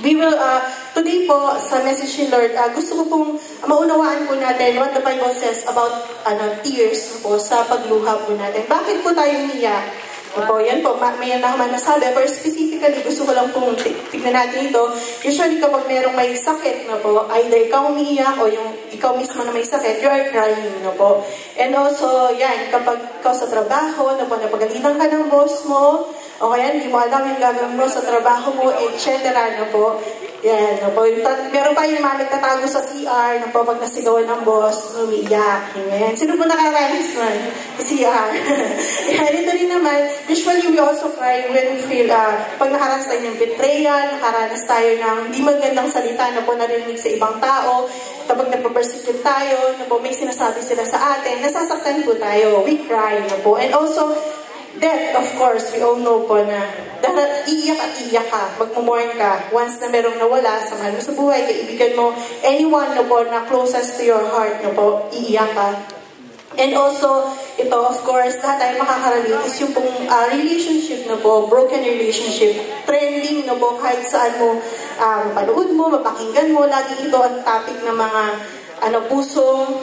We will, uh, today po, sa message ni Lord, uh, gusto ko pong maunawaan po natin what the Bible says about ano, tears po sa pagluha po natin. Bakit po tayo umiyak? Opo, yan po, ma- may naman nasabi, pero specifically, gusto ko lang pong ti- tignan natin ito. Usually, kapag merong may sakit na po, either ikaw umiiyak o yung ikaw mismo na may sakit, you are crying na po. And also, yan, kapag ikaw sa trabaho, na po, napagalitan ka ng boss mo, o kaya hindi mo alam yung gagawin mo sa trabaho mo, etc. na po. Yan, no po. Yung tat- meron pa yung mga nagtatago sa CR, na po, pag nasigawan ng boss, umiiyak. Amen. Sino po nakaranas? Sa CR. Yan, ito rin naman, usually we also cry when we feel, uh, pag nakaranas tayo ng betrayal, nakaranas tayo ng hindi magandang salita na po narinig sa ibang tao, kapag napapersecute tayo, na po may sinasabi sila sa atin, nasasaktan po tayo, we cry na po. And also, Death, of course, we all know po na dahil iiyak at iiyak ka, magmumorn ka, once na merong nawala sa mahal mo sa buhay, kaibigan mo, anyone na po na closest to your heart na po, iiyak ka. And also, ito, of course, lahat tayo makakarelate is yung pong uh, relationship na po, broken relationship, trending na po, kahit saan mo um, panood mo, mapakinggan mo, lagi ito ang topic ng mga ano, pusong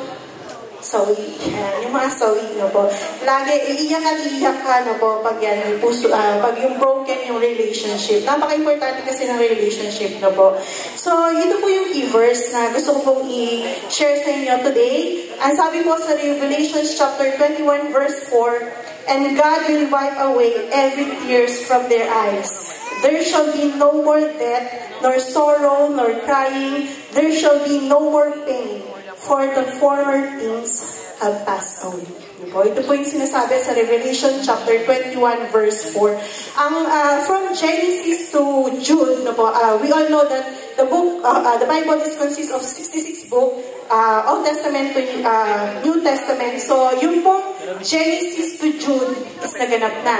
sawi. Yan, yung mga sawi, no po. Lagi, iiyak at iiyak ka, no po, pag yan, puso, ah, pag yung broken yung relationship. Napaka-importante kasi ng relationship, no po. So, ito po yung key verse na gusto ko pong i-share sa inyo today. Ang sabi po sa Revelation chapter 21 verse 4, And God will wipe away every tears from their eyes. There shall be no more death, nor sorrow, nor crying. There shall be no more pain for the former things have passed away. Po. Ito po yung sinasabi sa Revelation chapter 21 verse 4. Ang uh, from Genesis to Jude, no po, uh, we all know that the book, uh, uh, the Bible is consists of 66 book, uh, Old Testament to uh, New Testament. So yung pong Genesis to Jude is naganap na.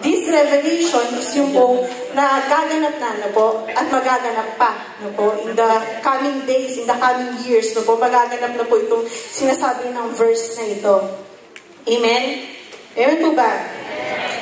This revelation is yung pong nagaganap na, no po, at magaganap pa, no po, in the coming days, in the coming years, no po, magaganap na po itong sinasabi ng verse na ito. Amen? Amen po ba?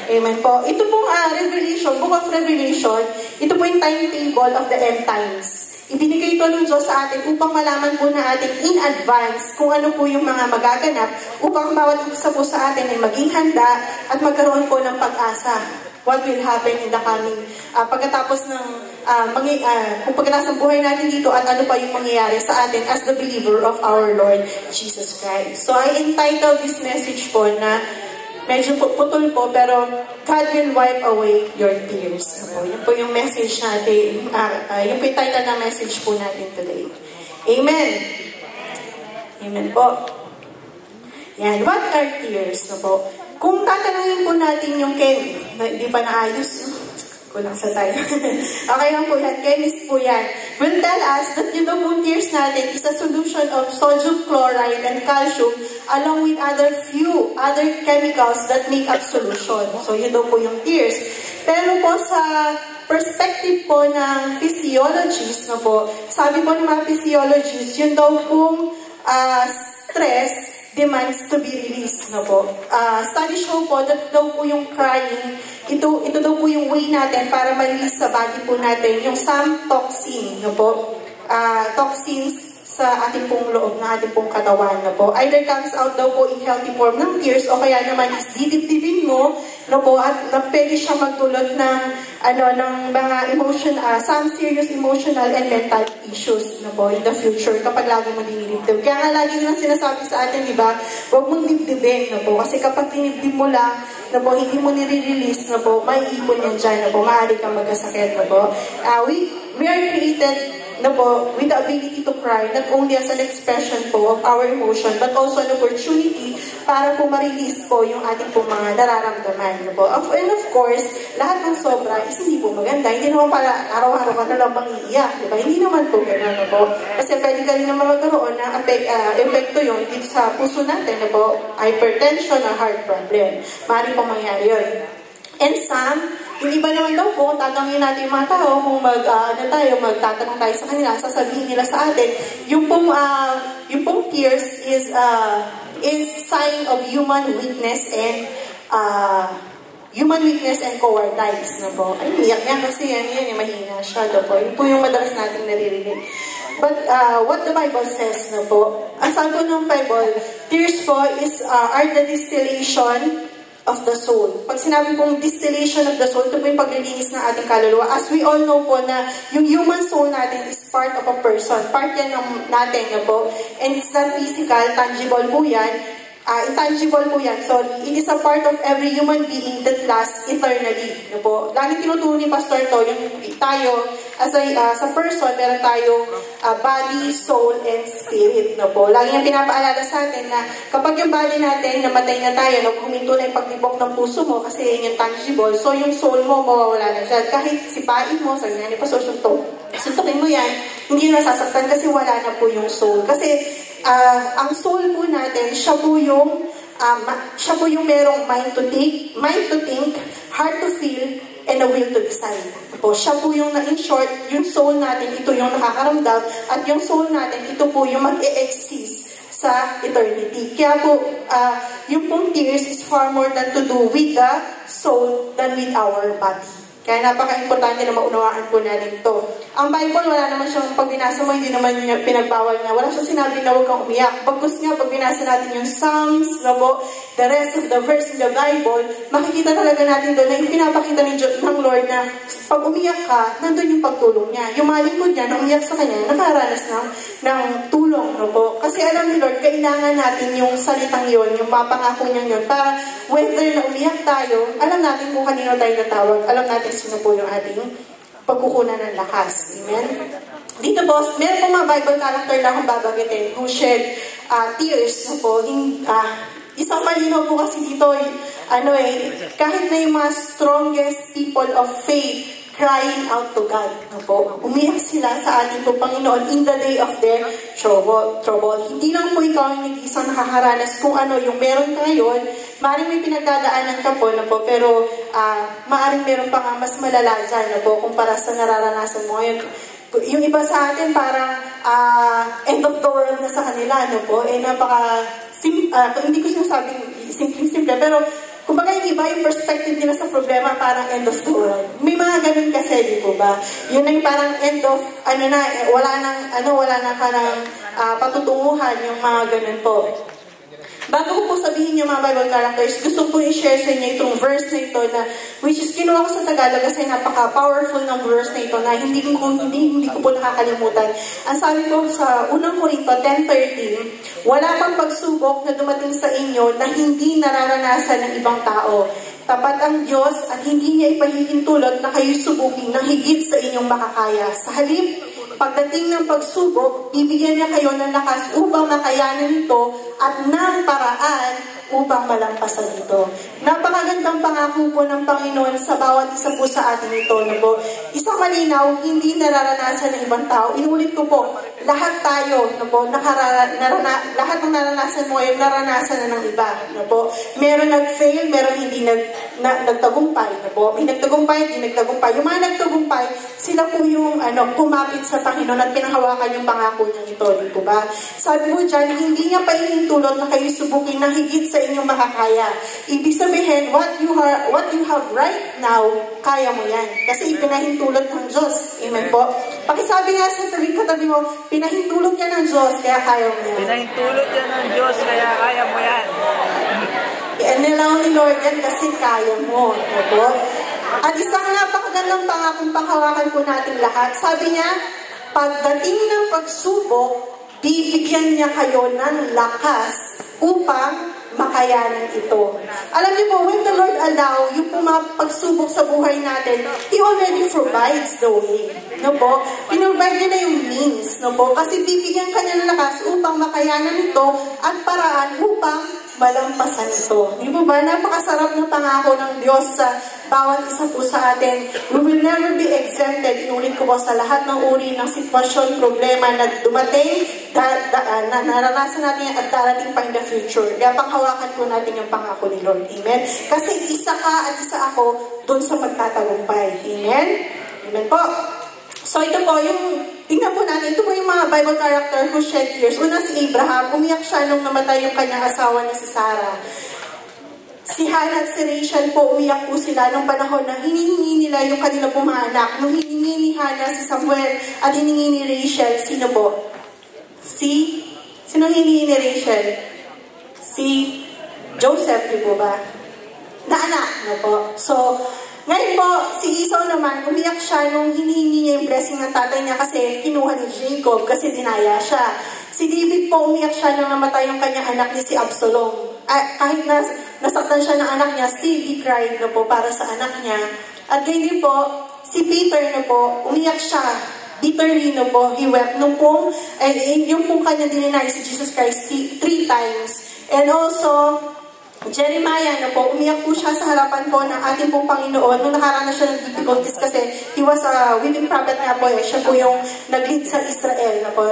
Amen po. Ito pong uh, Revelation, Book of Revelation, ito po yung timetable of the end times. Ibinigay ito ng Diyos sa atin upang malaman po na atin in advance kung ano po yung mga magaganap upang bawat isa po sa atin ay maging handa at magkaroon po ng pag-asa what will happen in the coming uh, pagkatapos ng uh, mangi, uh, kung pagkatapos ng buhay natin dito at ano pa yung mangyayari sa atin as the believer of our Lord Jesus Christ. So I entitled this message po na medyo putol po, pero God will wipe away your tears. Po. Yun po yung message natin, uh, uh, yun po yung title ng message po natin today. Amen. Amen po. Yan, what are tears? No po? Kung tatanungin po natin yung Ken, na, hindi pa naayos, kulang sa tayo. okay lang po yan, chemist po yan. Will tell us that yung tears natin is a solution of sodium chloride and calcium along with other few other chemicals that make up solution. So yun daw po yung tears. Pero po sa perspective po ng physiologists, no po, sabi po ng mga physiologists, yun daw pong uh, stress demands to be released no po. Uh, study show po that daw po yung crying, ito, ito daw po yung way natin para ma-release sa body po natin yung some toxin no po. Uh, toxins sa ating pong loob na ating pong katawan na po. Either comes out daw po in healthy form ng tears o kaya naman is didibdibin mo no po at na pwede siya magdulot ng ano ng mga emotion uh, some serious emotional and mental issues na po in the future kapag lagi mo dinidibdib. Kaya nga lagi nilang sinasabi sa atin, di ba, huwag mong dibdibin na po kasi kapag dinibdib mo lang na po, hindi mo nire-release na po, may ipon yan dyan na po, maaari kang magkasakit na po. Uh, we, we are created na po, with the ability to cry, not only as an expression po of our emotion, but also an opportunity para po ma-release po yung ating po mga nararamdaman. Na po. And of course, lahat ng sobra is hindi po maganda. Hindi naman para araw-araw ka na lang mangiiyak. Diba? Hindi naman po gano'n na po. Kasi pwede ka rin naman magkaroon ng uh, epekto yun sa puso natin na po, hypertension or heart problem. Maaari po mangyari yun. And some, yung iba naman daw po, tatanungin natin yung mga tao kung mag, ah, ano tayo, magtatanong tayo sa kanila, sasabihin nila sa atin, yung pong, ah, yung pong tears is, uh, is sign of human weakness and uh, human weakness and cowardice na po. Ay, iyak yan kasi yan, yan, yung mahina siya na po. Yun po yung madalas natin naririnig. But uh, what the Bible says na po, ang sabi ng Bible, tears po is, uh, are the distillation of the soul. Pag sinabi pong distillation of the soul, ito po yung paglilinis ng ating kaluluwa. As we all know po na yung human soul natin is part of a person. Part yan ng natin na po. And it's not physical, tangible po yan. Uh, intangible po yan. So, it is a part of every human being that lasts eternally. No po? Lagi tinuturo ni Pastor to, yung tayo, as a, uh, sa person, meron tayong uh, body, soul, and spirit. No po? Lagi niyang pinapaalala sa atin na kapag yung body natin, namatay na tayo, no, huminto na yung pagtibok ng puso mo kasi yun yung tangible. So, yung soul mo, mawawala na dyan. Kahit sipain mo, sabi nga ni Pastor, suntok, suntokin mo yan, hindi na sasaktan kasi wala na po yung soul. Kasi, uh, ang soul po natin, siya po yung um, siya po yung merong mind to think, mind to think, heart to feel, and a will to decide. Po, siya po yung, in short, yung soul natin, ito yung nakakaramdam, at yung soul natin, ito po yung mag-e-exist sa eternity. Kaya po, uh, yung pong tears is far more than to do with the soul than with our body. Kaya napaka-importante na maunawaan po natin ito. Ang Bible, wala naman siyang pag binasa mo, hindi naman niya pinagbawal niya. Wala siyang sinabi na huwag kang umiyak. Pagkus nga, pag binasa natin yung Psalms, na the rest of the verse in the Bible, makikita talaga natin doon na yung pinapakita ni Diyos, ng Lord na pag umiyak ka, nandun yung pagtulong niya. Yung malingkod niya, na umiyak sa kanya, nakaranas ng, ng tulong. No? Kasi alam ni Lord, kailangan natin yung salitang yon yung mapangako niya yun, para whether na umiyak tayo, alam natin kung kanino tayo natawag, alam natin sino po yung ating pagkukunan ng lakas. Amen? Dito po, meron po mga Bible character na akong babagitin who shed uh, tears no po. Hing, uh, isang malinaw po kasi dito, ano eh, kahit na yung mga strongest people of faith, crying out to God. No po? Umiyak sila sa ating po Panginoon in the day of their trouble. trouble. Hindi lang po ikaw ang nag-isang nakakaranas kung ano yung meron ka ngayon, maaaring may pinagdadaanan ka po, no po, pero uh, maaaring meron pa nga mas malala dyan, no po, kumpara sa nararanasan mo ngayon. Yung iba sa atin parang uh, end of the world na sa kanila, no po, eh napaka, sim, uh, hindi ko sinasabing simple-simple, pero Kumbaga yung iba yung perspective nila sa problema parang end of the world. May mga ganun kasi, di po ba? Yun na yung parang end of, ano na, eh, wala nang, ano, wala nang parang uh, patutunguhan yung mga ganun po. Bago ko po sabihin yung mga Bible characters, gusto ko i-share sa inyo itong verse na ito na, which is kinuha ko sa Tagalog kasi napaka-powerful ng verse na ito na hindi ko, hindi, hindi ko po nakakalimutan. Ang sabi ko sa unang Korinto 10.13, wala pang pagsubok na dumating sa inyo na hindi nararanasan ng ibang tao. Tapat ang Diyos at hindi niya ipahihintulot na kayo subukin ng higit sa inyong makakaya. Sa halip, pagdating ng pagsubok, bibigyan niya kayo ng lakas upang makayanan ito at ng paraan upang malampasan ito. Napakagandang pangako po ng Panginoon sa bawat isa po sa atin ito. No po? Isang malinaw, hindi nararanasan ng ibang tao. Inulit ko po, lahat tayo, no po, nakarara, narana, lahat ng naranasan mo ay naranasan na ng iba. No po? Meron nag-fail, meron hindi nag, na, nagtagumpay. No po? May nagtagumpay, hindi nagtagumpay. Yung mga nagtagumpay, sila po yung ano, kumapit sa Panginoon at pinahawakan yung pangako niya ito. Di po ba? Sabi mo dyan, hindi niya pa ihintulot na kayo subukin na higit sa inyong makakaya. Ibig sabihin, what you, are, what you have right now, kaya mo yan. Kasi ipinahintulot ng Diyos. Amen po? Pakisabi nga sa tabi katabi mo, pinahintulot yan ng Diyos, kaya kaya mo yan. Pinahintulot yan ng Diyos, kaya kaya mo yan. Inilaw ni Lord yan kasi kaya mo. Po? At isang napakagandang pangakong panghawakan po natin lahat. Sabi niya, pagdating ng pagsubok, bibigyan niya kayo ng lakas upang makayanan ito. Alam niyo po, when the Lord allow yung pagsubok sa buhay natin, He already provides the way. No po? Pinrovide niya na yung means. No po? Kasi bibigyan ka ng lakas upang makayanan ito at paraan upang malampasan ito. Di ba ba? Napakasarap ng pangako ng Diyos sa bawat isa po sa atin. We will never be exempted, inulit ko po, sa lahat ng uri ng sitwasyon, problema na dumating, da, da, uh, na naranasan natin at darating pa in the future. Kaya panghawakan po natin yung pangako ni Lord. Amen? Kasi isa ka at isa ako doon sa magtatagumpay. Amen? Amen po. So ito po, yung, tingnan po natin, ito po yung mga Bible character who shed tears. Una si Abraham, umiyak siya nung namatay yung kanyang asawa na si Sarah. Si Hannah at si Rachel po, umiyak po sila nung panahon na hinihingi nila yung kanilang mga anak. Nung hiningi ni Hannah si Samuel at hiningi ni Rachel, sino po? Si? Sino hiningi ni Rachel? Si Joseph, di po ba? Na anak, no po. So, ngayon po, si Esau naman, umiyak siya nung hinihingi niya yung blessing ng tatay niya kasi kinuha ni Jacob kasi dinaya siya. Si David po, umiyak siya nung namatay yung kanyang anak ni si Absalom. At kahit na, nasaktan siya ng anak niya, still he cried na po para sa anak niya. At ganyan din po, si Peter na po, umiyak siya bitterly no po, he wept nung pong, eh, yung pong kanya dininay si Jesus Christ three times. And also, Jeremiah na po, umiyak po siya sa harapan po ng ating pong Panginoon nung nakaranas siya ng difficulties kasi he was a willing prophet nga po eh. Siya po yung nag-lead sa Israel na po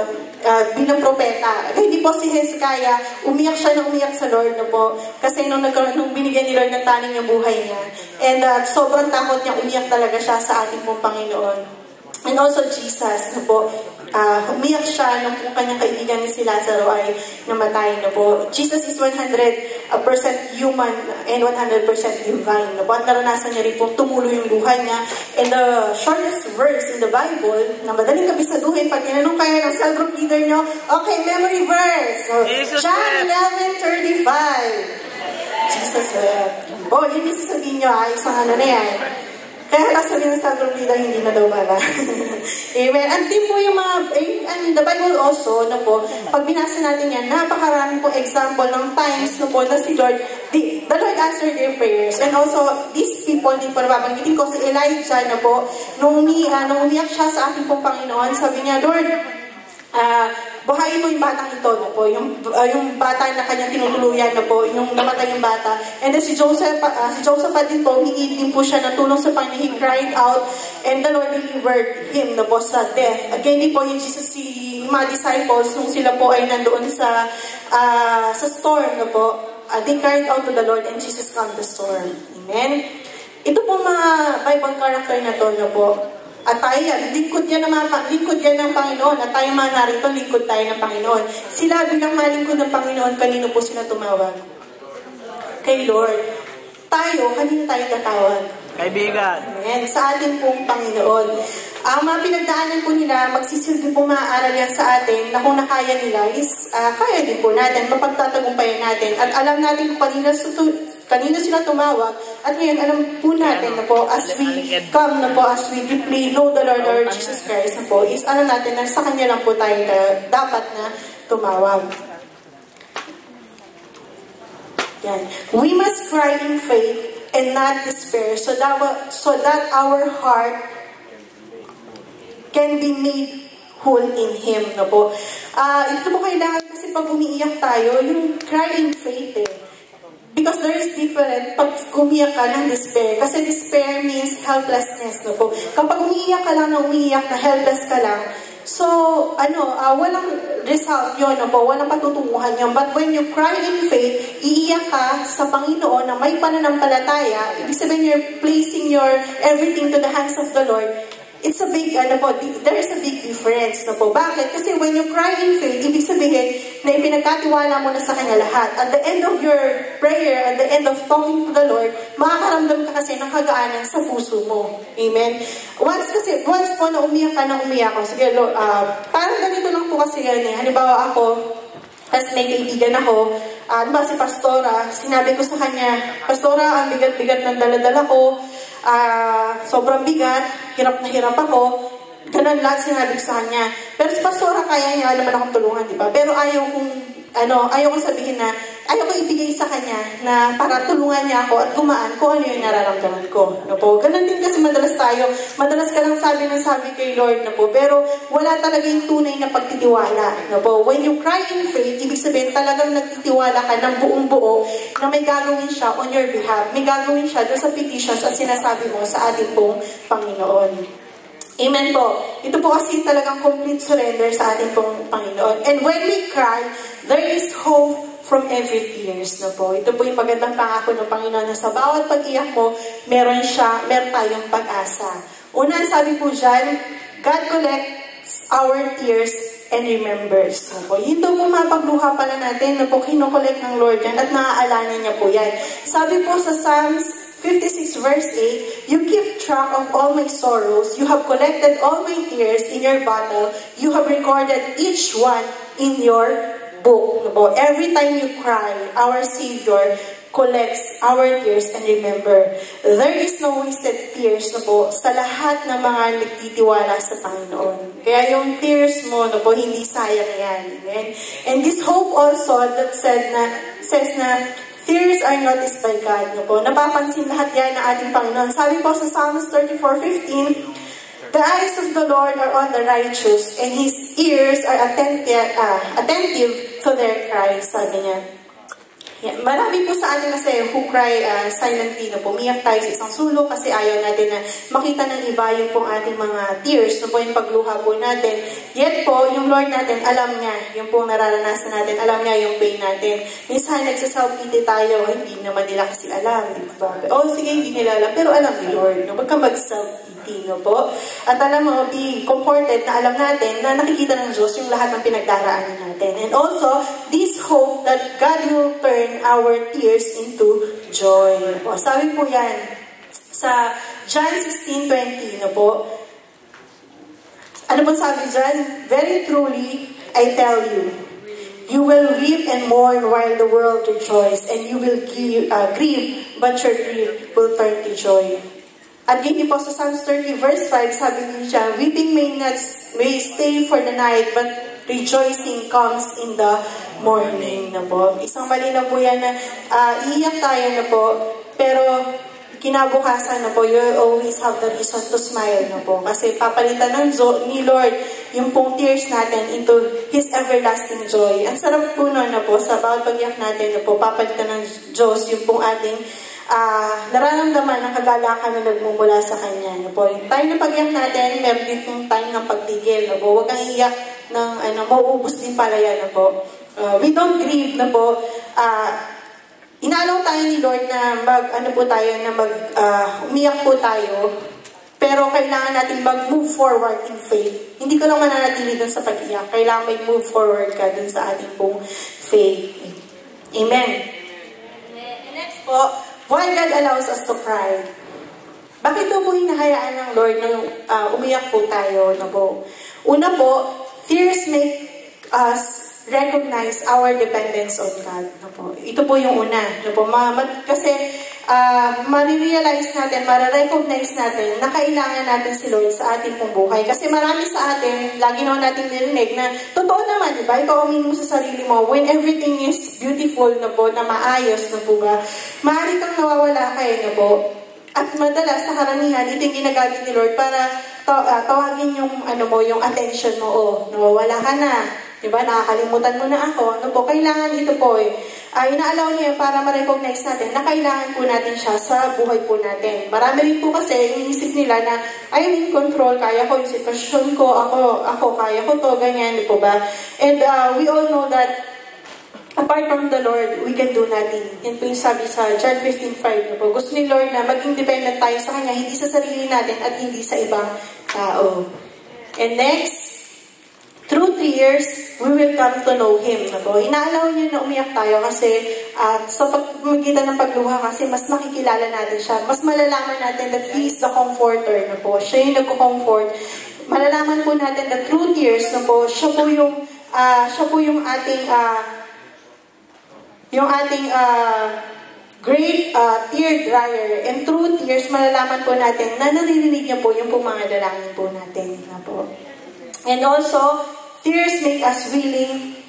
uh, bilang propeta. Hindi po si Hezekiah, umiyak siya na umiyak sa Lord na po kasi nung, nagkaroon, nung binigyan ni Lord ng taning yung buhay niya. And uh, sobrang takot niya, umiyak talaga siya sa ating pong Panginoon. And also Jesus na po, uh, umiyak siya nung po kanyang kaibigan ni si Lazaro ay namatay na po. Jesus is 100% human and 100% divine na po. At naranasan niya rin po tumulo yung buhay niya. And the shortest verse in the Bible na madaling kabisaduhin pag tinanong kayo ng cell group leader nyo, okay, memory verse. So, John 11.35. Jesus wept. Oh, yun yung sasabihin nyo, ay, isang ano na yan. Kaya kasabi ng Sandro Vida, hindi na daw pala. Amen. And din po yung mga, eh, and the Bible also, no po, pag binasa natin yan, napakarami po example ng times, no po, na si Lord, the, the Lord answered their prayers. And also, these people, din po nababanggitin ko, si Elijah, na po, nung, umi, uh, nung umiyak siya sa ating pong Panginoon, sabi niya, Lord, uh, buhayin mo yung batang ito na po, yung, uh, yung bata na kanyang tinutuluyan na po, yung namatay yung bata. And then si Joseph, uh, si Joseph din po, humingi din po siya ng tulong sa Panginoon. He cried out and the Lord delivered him na po sa death. Again, din po yung Jesus, si mga disciples, nung sila po ay nandoon sa uh, sa storm na po, uh, they cried out to the Lord and Jesus calmed the storm. Amen? Ito po mga Bible character na to na po, at tayo yan, lingkod yan, ng mga, lingkod yan ng Panginoon. At tayo mga narito, lingkod tayo ng Panginoon. Sila bilang malingkod ng Panginoon, kanino po sila tumawag? Kay Lord. Tayo, kanino tayo tatawag? Kaibigan. Amen. Sa ating pong Panginoon. Ang mga pinagdaanan po nila, magsisilbi po maaaral yan sa atin na kung nakaya nila is uh, kaya din po natin, mapagtatagumpayan natin. At alam natin kung kanino, kanino sila tumawag. At ngayon, alam po natin na po, as we come na po, as we deeply know the Lord our Jesus Christ na po, is alam natin na sa Kanya lang po tayo na, dapat na tumawag. Yan. We must cry in faith and not despair so that, so that our heart can be made whole in Him. No po? Uh, ito po kailangan kasi pag umiiyak tayo, yung cry in faith eh. Because there is different pag umiyak ka ng despair. Kasi despair means helplessness. No po? Kapag umiiyak ka lang na umiiyak na helpless ka lang, So, ano, uh, walang result yun, no po, walang patutunguhan yun. But when you cry in faith, iiyak ka sa Panginoon na may pananampalataya, ibig sabihin you're placing your everything to the hands of the Lord, it's a big, ano po, there is a big difference, no po. Bakit? Kasi when you cry in faith, ibig sabihin na ipinagkatiwala mo na sa Kanya lahat. At the end of your prayer, at the end of talking to the Lord, makakaramdam ka kasi ng kagaanan sa puso mo. Amen? Once kasi, once po na umiyak ka na umiyak ko, sige, Lord, uh, parang ganito lang po kasi yan eh. Halimbawa ako, tapos may kaibigan ako, uh, ano ba si Pastora, sinabi ko sa kanya, Pastora, ang bigat-bigat ng daladala ko, uh, sobrang bigat, hirap na hirap ako, ganun lahat sinabi sa kanya. Pero si Pastora, kaya niya naman akong tulungan, di ba? Pero ayaw kong, ano, ayoko sabihin na, ayoko ibigay sa kanya na para tulungan niya ako at gumaan kung ano yung nararamdaman ko. No po? Ganun din kasi madalas tayo, madalas ka lang sabi ng sabi kay Lord na po, pero wala talaga yung tunay na pagtitiwala. No po? When you cry in faith, ibig sabihin talagang nagtitiwala ka ng buong buo na may gagawin siya on your behalf. May gagawin siya doon sa petitions at sinasabi mo sa ating pong Panginoon. Amen po. Ito po kasi talagang complete surrender sa ating pong Panginoon. And when we cry, there is hope from every tears na po. Ito po yung magandang pangako ng Panginoon na sa bawat pag-iyak mo, meron siya, meron tayong pag-asa. Una, sabi po dyan, God collects our tears and remembers. Na po. Yun daw po mapagluha pala natin na po kinokollect ng Lord yan at naaalala niya po yan. Sabi po sa Psalms 56 verse 8, You keep track of all my sorrows. You have collected all my tears in your bottle. You have recorded each one in your book. Every time you cry, our Savior collects our tears and remember, there is no wasted tears na po sa lahat ng mga nagtitiwala sa Panginoon. Kaya yung tears mo na po, hindi sayang yan. Amen? And this hope also that said na, says na Tears are noticed by God. No po? Napapansin lahat yan ng ating Panginoon. Sabi po sa Psalms 34.15, The eyes of the Lord are on the righteous, and His ears are attentive, uh, attentive to their cries, sabi niya. Yeah. Marami po sa atin kasi who cry uh, silently na pumiyak tayo sa isang sulok kasi ayaw natin na makita ng iba yung pong ating mga tears, no po yung pagluha po natin. Yet po, yung Lord natin, alam niya yung pong nararanasan natin, alam niya yung pain natin. Minsan nagsaself-pity tayo, hindi naman nila kasi alam, di ba? Oh, sige, hindi nila alam, pero alam ni Lord. No? Huwag kang mag-self-pity, no po? At alam mo, be comforted na alam natin na nakikita ng Diyos yung lahat ng pinagdaraanan natin. And also, this hope that God will turn our tears into joy. Po. Sabi po yan sa John 16.20 na po. Ano po sabi dyan? Very truly, I tell you, you will weep and mourn while the world rejoices, and you will grieve, uh, grieve, but your grief will turn to joy. At hindi po sa Psalms 30 verse 5, sabi niya, Weeping may not may stay for the night, but rejoicing comes in the morning na po. Isang malinaw po yan na uh, iiyak tayo na po, pero kinabukasan na po, you always have the reason to smile na po. Kasi papalitan ng ni Lord yung pong tears natin into His everlasting joy. Ang sarap po nun na po, sa bawat pagyak natin na po, papalitan ng Diyos yung pong ating uh, nararamdaman ng kagalakan na nagmumula sa Kanya. Na po. Yung time na pagyak natin, meron din pong time ng pagtigil. Na po. Huwag kang iyak ng ano, mauubos din pala yan. Na po. Uh, we don't grieve na po. Uh, Inalaw tayo ni Lord na mag, ano po tayo, na mag, uh, umiyak po tayo, pero kailangan natin mag-move forward in faith. Hindi ko lang mananatili dun sa pag-iyak. Kailangan may move forward ka dun sa ating pong faith. Amen. And next po, why God allows us to cry? Bakit po hinahayaan ng Lord nang uh, umiyak po tayo? No po? Una po, tears make us recognize our dependence on God. No po. Ito po yung una. No po. Ma, kasi uh, marirealize natin, marirecognize natin na kailangan natin si Lord sa ating pong buhay. Kasi marami sa atin, lagi naman natin nilinig na totoo naman, di ba? Ikaw aminin mo sa sarili mo, when everything is beautiful na po, na maayos na po ba, maaari kang nawawala kayo na po. At madalas, sa karamihan, ito yung ginagamit ni Lord para uh, tawagin yung, ano mo, yung attention mo. Oh, nawawala ka na Diba? Nakakalimutan mo na ako. Ano po? Kailangan ito po eh. Uh, inaalaw niya para ma-recognize natin na kailangan po natin siya sa buhay po natin. Marami rin po kasi iniisip nila na I'm in control, kaya ko yung sitwasyon ko, ako, ako kaya ko to, ganyan, di po ba? And uh, we all know that apart from the Lord, we can do nothing. Yan po yung sabi sa John 15.5 po. Gusto ni Lord na maging dependent tayo sa Kanya, hindi sa sarili natin at hindi sa ibang tao. And next, Through tears, we will come to know Him. Ano? Inaalaw niya na umiyak tayo kasi uh, sa pagmagitan ng pagluha kasi mas makikilala natin siya. Mas malalaman natin that He is the comforter na po. Siya yung nagko-comfort. Malalaman po natin that through tears na po, siya po yung, uh, siya po yung ating, uh, yung ating uh, great uh, tear dryer. And through tears, malalaman po natin na naririnig niya po yung po mga dalangin po natin na po. And also, tears make us willing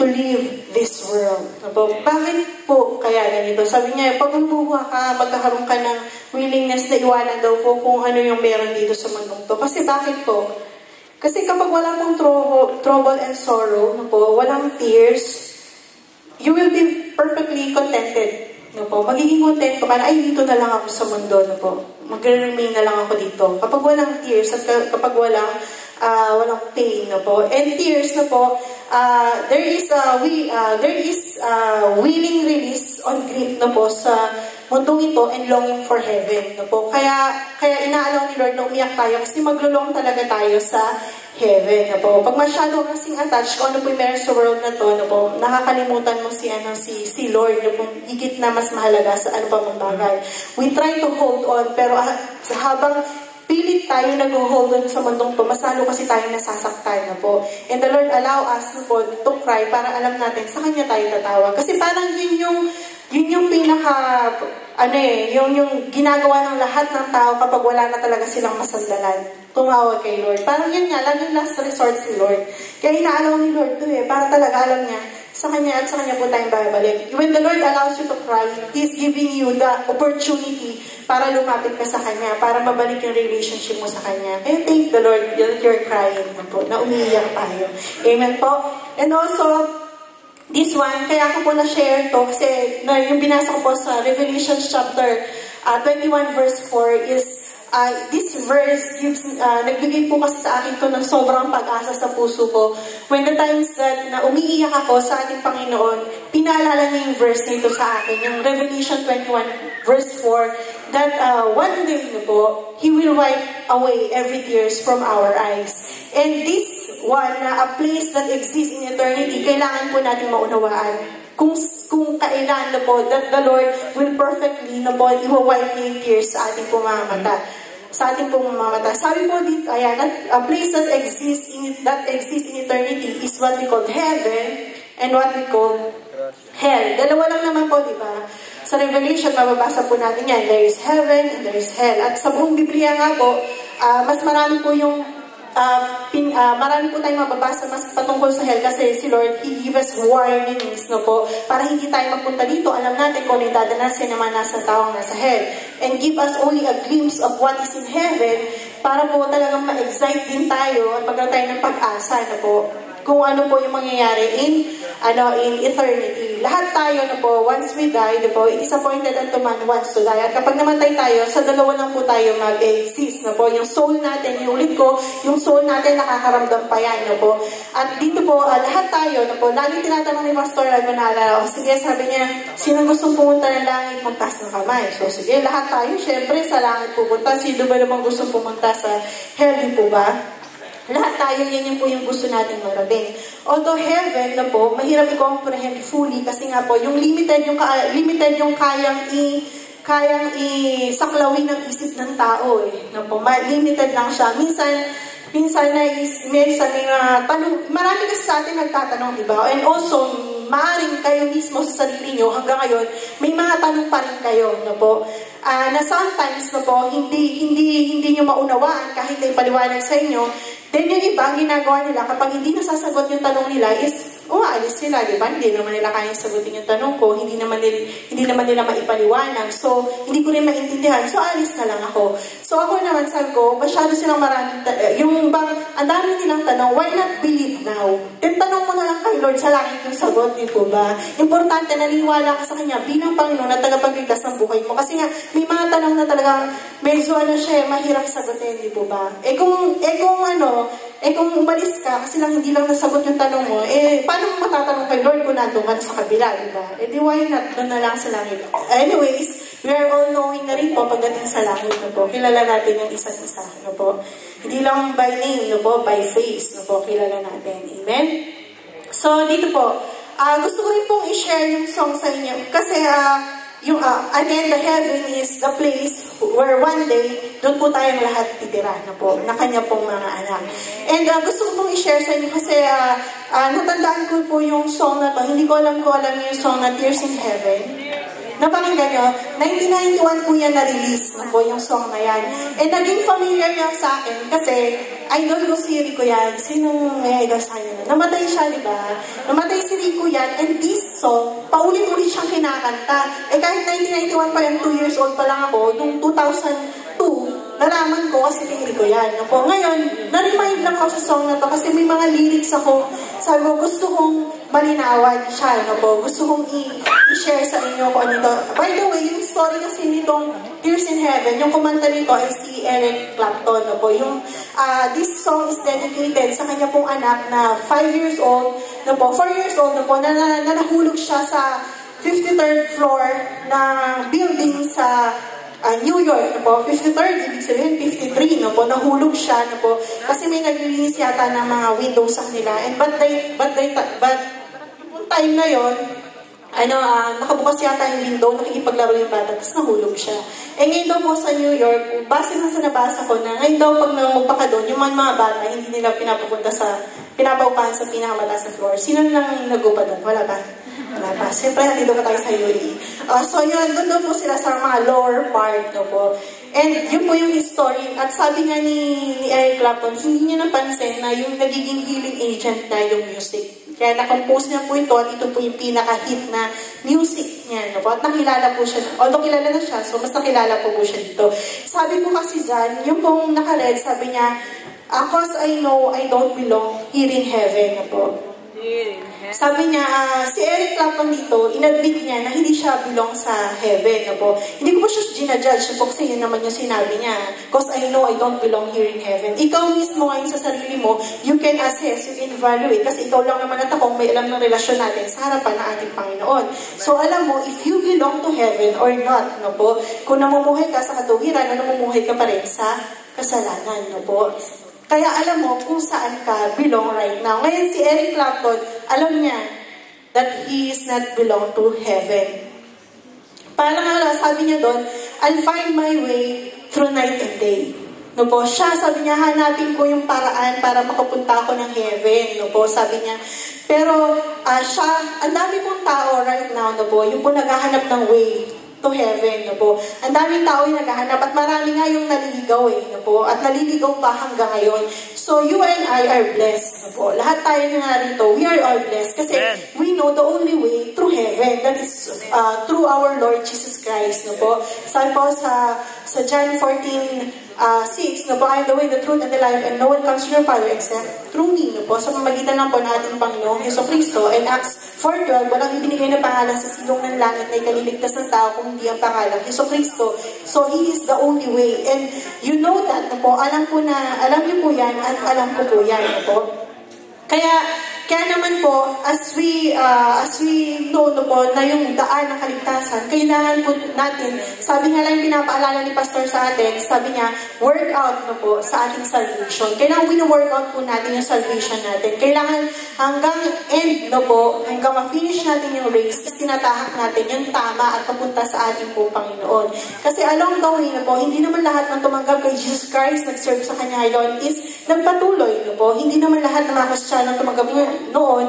to leave this world. Po? Bakit po kaya ganito? Sabi niya, pag lumuha ka, magkakaroon ka ng willingness na iwanan daw po kung ano yung meron dito sa mundong to. Kasi bakit po? Kasi kapag wala pong trouble, trouble and sorrow, no po, walang tears, you will be perfectly contented. No po, magiging contento ka ay dito na lang ako sa mundo, no po. Magre-remain na lang ako dito. Kapag walang tears at kapag walang uh, walang pain, no po. And tears, no po, uh, there is a we uh, there is a willing release on grief, no po, sa mundong ito and longing for heaven, no po. Kaya kaya inaalaw ni Lord na umiyak tayo kasi maglulong talaga tayo sa heaven, no po. Pag masyado kasing attached kung ano po yung meron sa world na to, no po, nakakalimutan mo si, ano, si, si Lord, no po, higit na mas mahalaga sa ano pa mang bagay. We try to hold on, pero habang pilit tayo nag-hold on sa mundong to, mas lalo kasi tayo nasasaktan na po. And the Lord allow us po, to cry para alam natin sa Kanya tayo tatawa. Kasi parang yun yung, yun yung pinaka, ano eh, yung, yung ginagawa ng lahat ng tao kapag wala na talaga silang masandalan. Tumawag kay Lord. Parang yun nga, lang yung last resort si Lord. Kaya inaalaw ni Lord to eh, para talaga alam niya, sa Kanya at sa Kanya po tayong babalik. When the Lord allows you to cry, He's giving you the opportunity para lumapit ka sa Kanya, para mabalik yung relationship mo sa Kanya. Kaya thank the Lord that you're crying na po, na umiiyak tayo. Amen po. And also, this one, kaya ako po na-share to kasi na, yung binasa ko po sa Revelation chapter uh, 21 verse 4 is uh, this verse gives, uh, nagbigay po kasi sa akin to ng sobrang pag-asa sa puso ko. When the times that na umiiyak ako sa ating Panginoon, pinaalala niya yung verse nito sa akin, yung Revelation 21 verse 4, that uh, one day na po, He will wipe away every tears from our eyes. And this one, na a place that exists in eternity, kailangan po natin maunawaan kung kung kailan na po that the Lord will perfectly na po i-wipe niya yung tears sa ating pong mga mata sa ating pong mga mata. Sabi po dito, ayan, a place that exists in that exists in eternity is what we call heaven and what we call hell. Dalawa lang naman po, di ba? Sa Revelation, mababasa po natin yan. There is heaven and there is hell. At sa buong Biblia nga po, uh, mas marami po yung uh, pin, uh, marami po tayong mababasa mas patungkol sa hell kasi si Lord, He give us warnings, no po, para hindi tayo magpunta dito, alam natin kung ano yung dadanasin naman nasa taong nasa hell. And give us only a glimpse of what is in heaven para po talagang ma-excite din tayo at magkaroon tayo ng pag-asa, no po, kung ano po yung mangyayari in ano in eternity. Lahat tayo na po, once we die, na po, it is appointed unto man once to die. At kapag namatay tayo, sa dalawa lang po tayo mag-exist na po. Yung soul natin, yung ulit ko, yung soul natin nakakaramdam pa yan na po. At dito po, uh, lahat tayo na po, lagi tinatanong ni Pastor Almanala, o sige, sabi niya, sino gustong pumunta ng langit, magtas ng kamay. So sige, lahat tayo, syempre sa langit pupunta. Sino ba naman gustong pumunta sa hell, po ba? Lahat tayo, yan yung po yung gusto natin marating. Although heaven na po, mahirap i-comprehend fully kasi nga po, yung limited yung, limited yung kayang i kayang isaklawin ng isip ng tao eh. Na po, limited lang siya. Minsan, minsan na is, minsan may mga tanong, marami kasi sa atin nagtatanong, di ba? And also, maaaring kayo mismo sa sarili nyo hanggang ngayon, may mga tanong pa rin kayo, no po? Uh, na sometimes, no po, hindi, hindi, hindi nyo maunawaan kahit ay paliwanag sa inyo, Then yung iba, ginagawa nila, kapag hindi nasasagot yung tanong nila is, umaalis sila, di ba? Hindi naman nila kayang sagutin yung tanong ko, hindi naman nila, hindi naman nila maipaliwanag. So, hindi ko rin maintindihan. So, alis na lang ako. So, ako naman sabi ko, masyado silang maraming, eh, yung bang, ang dami nilang tanong, why not believe now? Then, tanong mo na lang kay Lord sa langit yung sagot, di po ba? Importante, naniwala ka sa Kanya bilang Panginoon at tagapagligtas ng buhay mo. Kasi nga, may mga tanong na talagang medyo ano siya, mahirap sagutin, di po ba? Eh kung, eh kung ano, eh kung umalis ka, kasi lang hindi lang nasagot yung tanong mo, eh paano matatanong kay Lord kung nandun ka sa kabila, di? Eh di why not, doon na lang sa langit. Anyways, we are all knowing na rin po pagdating sa langit, no po, kilala natin yung isa't isa, no po. Hindi lang by name, no po, by face, no po, kilala natin. Amen? So, dito po, uh, gusto ko rin pong i-share yung song sa inyo, kasi uh, yung, uh, again, the heaven is the place where one day, doon po tayong lahat titira na po, na kanya pong mga anak. And uh, gusto ko pong i-share sa inyo kasi uh, uh, natandaan ko po yung song na to. Hindi ko alam ko alam yung song na Tears in Heaven. Napakinggan nyo, 1991 po yan na-release na po yung song na yan. And naging familiar yan sa akin kasi idol ko si Rico yan. Sinong may idol sa kanya? Namatay siya, di ba? Namatay si Rico yan. And this song, paulit-ulit siyang kinakanta. Eh kahit 1991 pa yan, 2 years old pa lang ako, nung 2002, nalaman ko kasi kay Rico yan. Po. Ngayon, na-remind lang ako sa song na to kasi may mga lyrics ako. Sabi ko, gusto kong malinawan siya. No po. Gusto kong i-share sa inyo kung ano. By the way, yung story kasi nitong Tears in Heaven, yung kumanta nito ay si Eric Clapton. No po. Yung, ah, this song is dedicated sa kanya pong anak na 5 years old. No po. 4 years old. No po. Na, na, na nahulog siya sa 53rd floor ng building sa ah, New York, no po, 53rd, ibig sabihin 53, no po, nahulog siya, no po, kasi may naglilinis yata ng mga windows sa kanila, and but they, but they, but yung time na yon ano, ah, nakabukas yata yung window, nakikipaglaro yung bata, tapos nahulog siya. Eh ngayon daw po sa New York, base na sa nabasa ko na, ngayon daw pag namumpa doon, yung mga, mga bata, hindi nila pinapupunta sa, pinapaupahan sa pinakamataas na floor. Sino nang nagupa doon? Wala ba? Wala pa. Siyempre, nandito pa tayo sa UAE. Uh, so yun, doon daw po sila sa mga lower part no po. And yun po yung history. At sabi nga ni, ni Eric Clapton, hindi niya napansin na yung nagiging healing agent na yung music. Kaya na-compose niya po ito at ito po yung pinaka-hit na music niya. No? At nakilala po siya. Although kilala na siya, so mas nakilala po po siya dito. Sabi po kasi dyan, yung pong nakaread, sabi niya, Because I know I don't belong here in heaven. No po. Sabi niya, ah, si Eric Clapton dito, inadmit niya na hindi siya belong sa heaven. No po. Hindi ko po siya ginajudge po kasi yun naman yung sinabi niya. Because I know I don't belong here in heaven. Ikaw mismo ngayon sa sarili mo, you can assess, you can evaluate. Kasi ikaw lang naman at akong may alam ng relasyon natin sa harapan ng ating Panginoon. So alam mo, if you belong to heaven or not, no po, kung namumuhay ka sa katuwiran, na namumuhay ka pa rin sa kasalanan, no po. Kaya alam mo kung saan ka belong right now. Ngayon si Eric Clapton, alam niya that he is not belong to heaven. Parang nga, sabi niya doon, I'll find my way through night and day. No po, siya, sabi niya, hanapin ko yung paraan para makapunta ako ng heaven. No po, sabi niya. Pero ah, siya, ang dami pong tao right now, no po, yung po naghahanap ng way to heaven, no po. Ang daming tao yung naghahanap at marami nga yung naliligaw eh, no po. At naliligaw pa hanggang ngayon. So you and I are blessed, no po. Lahat tayo nga rito, we are all blessed. Kasi we know the only way through heaven. That is uh, through our Lord Jesus Christ, no po. Sabi po sa, sa John 14, uh, 6, no po, I am the way, the truth, and the life, and no one comes to your Father except through me, no po. Sa pamagitan lang po ng ating Panginoong Yeso Cristo. And Acts 4.12, walang ibinigay na pangalan sa silong ng langit na ikaliligtas ng tao kung hindi ang pangalan, Yeso Cristo. So, He is the only way. And you know that, po, alam po na, alam niyo po yan, at alam ko po yan, po. Kaya, kaya naman po, as we, uh, as we know no po, na yung daan ng kaligtasan, kailangan po natin, sabi nga lang pinapaalala ni Pastor sa atin, sabi niya, work out no po sa ating salvation. Kailangan wino-work out po natin yung salvation natin. Kailangan hanggang end no po, hanggang ma-finish natin yung race, tinatahak natin yung tama at papunta sa ating po Panginoon. Kasi along the way no po, hindi naman lahat ng tumanggap kay Jesus Christ, nag-serve sa Kanya ngayon, is nagpatuloy no po. Hindi naman lahat ng mga Kristiyano tumanggap noon,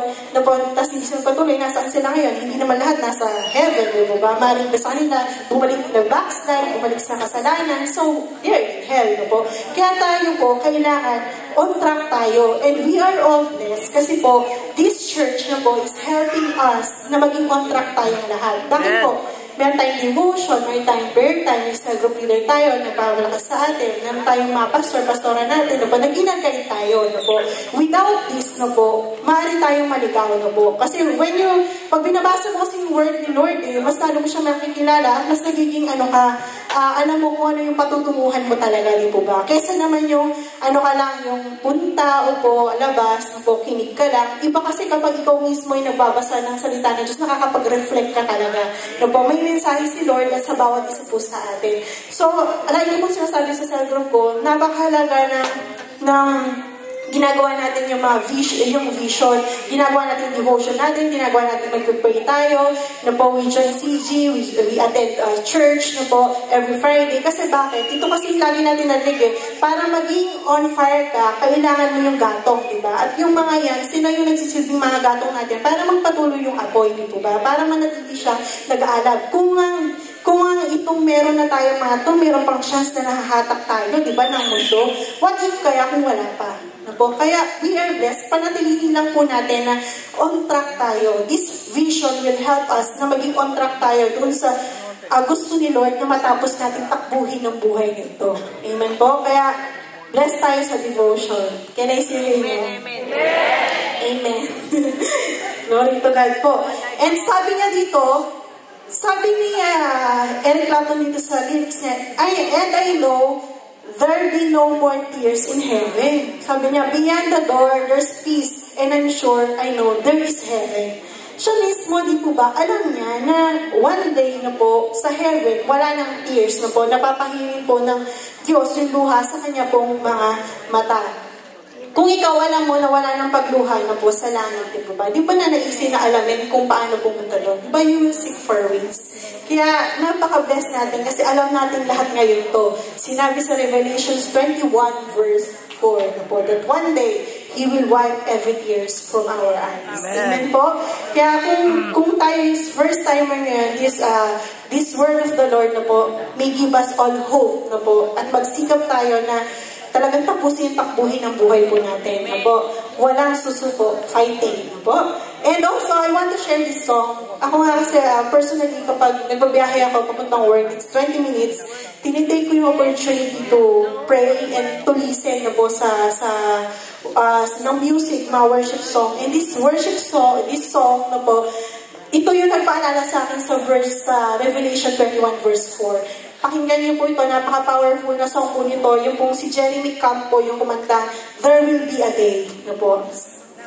na sila patuloy, nasaan sila ngayon? Hindi naman lahat nasa heaven, di ba? Maring sa kanila, bumalik na backslide, bumalik sa kasalanan. So, they're in hell, no po. Kaya tayo po, kailangan on track tayo. And we are all blessed kasi po, this church na po is helping us na maging on track tayong lahat. Bakit po? Meron tayong devotion, meron tayong prayer time, cell group leader tayo, nagpapalakas sa atin, meron tayong mga pastor, pastora natin, no po, nag-inagay tayo, no po. Without this, no po, maaari tayong maligaw, no po. Kasi when you, pag binabasa mo kasi yung word ni Lord, eh, mas lalo mo siya makikilala at mas nagiging ano ka, ah, alam mo kung ano yung patutunguhan mo talaga, di po ba? Kesa naman yung, ano ka lang, yung punta, upo, labas, no po, kinig ka lang. Iba kasi kapag ikaw mismo ay nagbabasa ng salita ng Diyos, nakakapag-reflect ka talaga. No po, may mensahe si Lord at sa bawat isa po sa atin. So, lagi po sinasabi sa cell group ko, napakahalaga ng, ng ginagawa natin yung mga vision, yung vision, ginagawa natin yung devotion natin, ginagawa natin mag-pray tayo, na po we join CG, we, we attend uh, church, na po every Friday. Kasi bakit? Ito kasi lagi natin narinig eh, para maging on fire ka, kailangan mo yung gatong, di ba? At yung mga yan, sila yung nagsisilbing mga gatong natin para magpatuloy yung apoy, di ba? Para manatili siya nag-aalab. Kung ang kung ang itong meron na tayo mga to, meron pang chance na nahahatak tayo, di ba, ng mundo, what if kaya kung wala pa? Na po? Kaya we are blessed, panatilihin lang po natin na on track tayo. This vision will help us na maging on track tayo dun sa uh, gusto ni Lord na matapos natin takbuhin ng buhay nito. Amen po? Kaya blessed tayo sa devotion. Can I say amen? Amen. Amen. Glory to God po. And sabi niya dito, sabi ni uh, Eric Clapton dito sa lyrics niya, I, and I know there be no more tears in heaven. Sabi niya, beyond the door, there's peace, and I'm sure I know there is heaven. Siya mismo, di po ba, alam niya na one day na po, sa heaven, wala nang tears na po, napapahirin po ng Diyos yung luha sa kanya pong mga mata. Kung ikaw alam mo na wala ng pagluha na po sa langit, di ba? Di ba na naisip na alamin kung paano pumunta doon? Di ba you will seek for wings? Kaya napaka-bless natin kasi alam natin lahat ngayon to. Sinabi sa Revelations 21 verse 4 na po, that one day, He will wipe every tears from our eyes. Amen, Amen po? Kaya kung, kung tayo is first timer ngayon, this, uh, this word of the Lord na po, may give us all hope na po, at magsikap tayo na talagang tapusin, takbuhin ang buhay po natin. Na po, walang susuko, fighting. Na po. And also, I want to share this song. Ako nga kasi, uh, personally, kapag nagbabiyahe ako papuntang work, it's 20 minutes, tinitake ko yung opportunity to pray and to listen na po sa, sa uh, ng music, mga worship song. And this worship song, this song na po, ito yung nagpaalala sa akin sa verse sa uh, Revelation 21 verse 4. Pakinggan niyo po ito, napaka-powerful na song po nito. Yung pong si Jeremy Campo, yung kumanta, There Will Be a Day. Na po.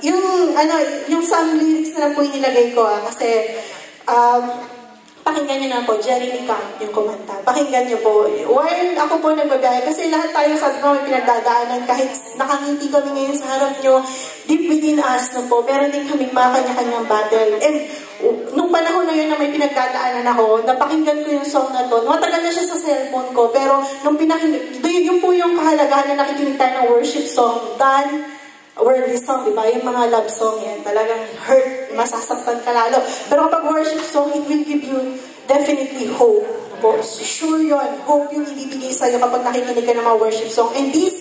Yung, ano, yung some lyrics na po inilagay ko, ah, kasi, um, pakinggan niyo na po, Jeremy Camp, yung kumanta. Pakinggan niyo po. While ako po nagbabiyahe, kasi lahat tayo sa mo may pinagdadaanan, kahit nakangiti kami ngayon sa harap niyo, deep within us na po, meron din kami mga kanya-kanyang battle. And nung panahon na yun na may pinagdadaanan ako, napakinggan ko yung song na to. Matagal na siya sa cellphone ko, pero nung pinakinggan, yun po yung kahalagahan na nakikinig tayo ng worship song, Dan, worldly song, di ba? Yung mga love song yan, talagang hurt, masasaktan ka lalo. Pero kapag worship song, it will give you definitely hope. Po. Sure yun, hope yung ibibigay sa'yo kapag nakikinig ka ng mga worship song. And this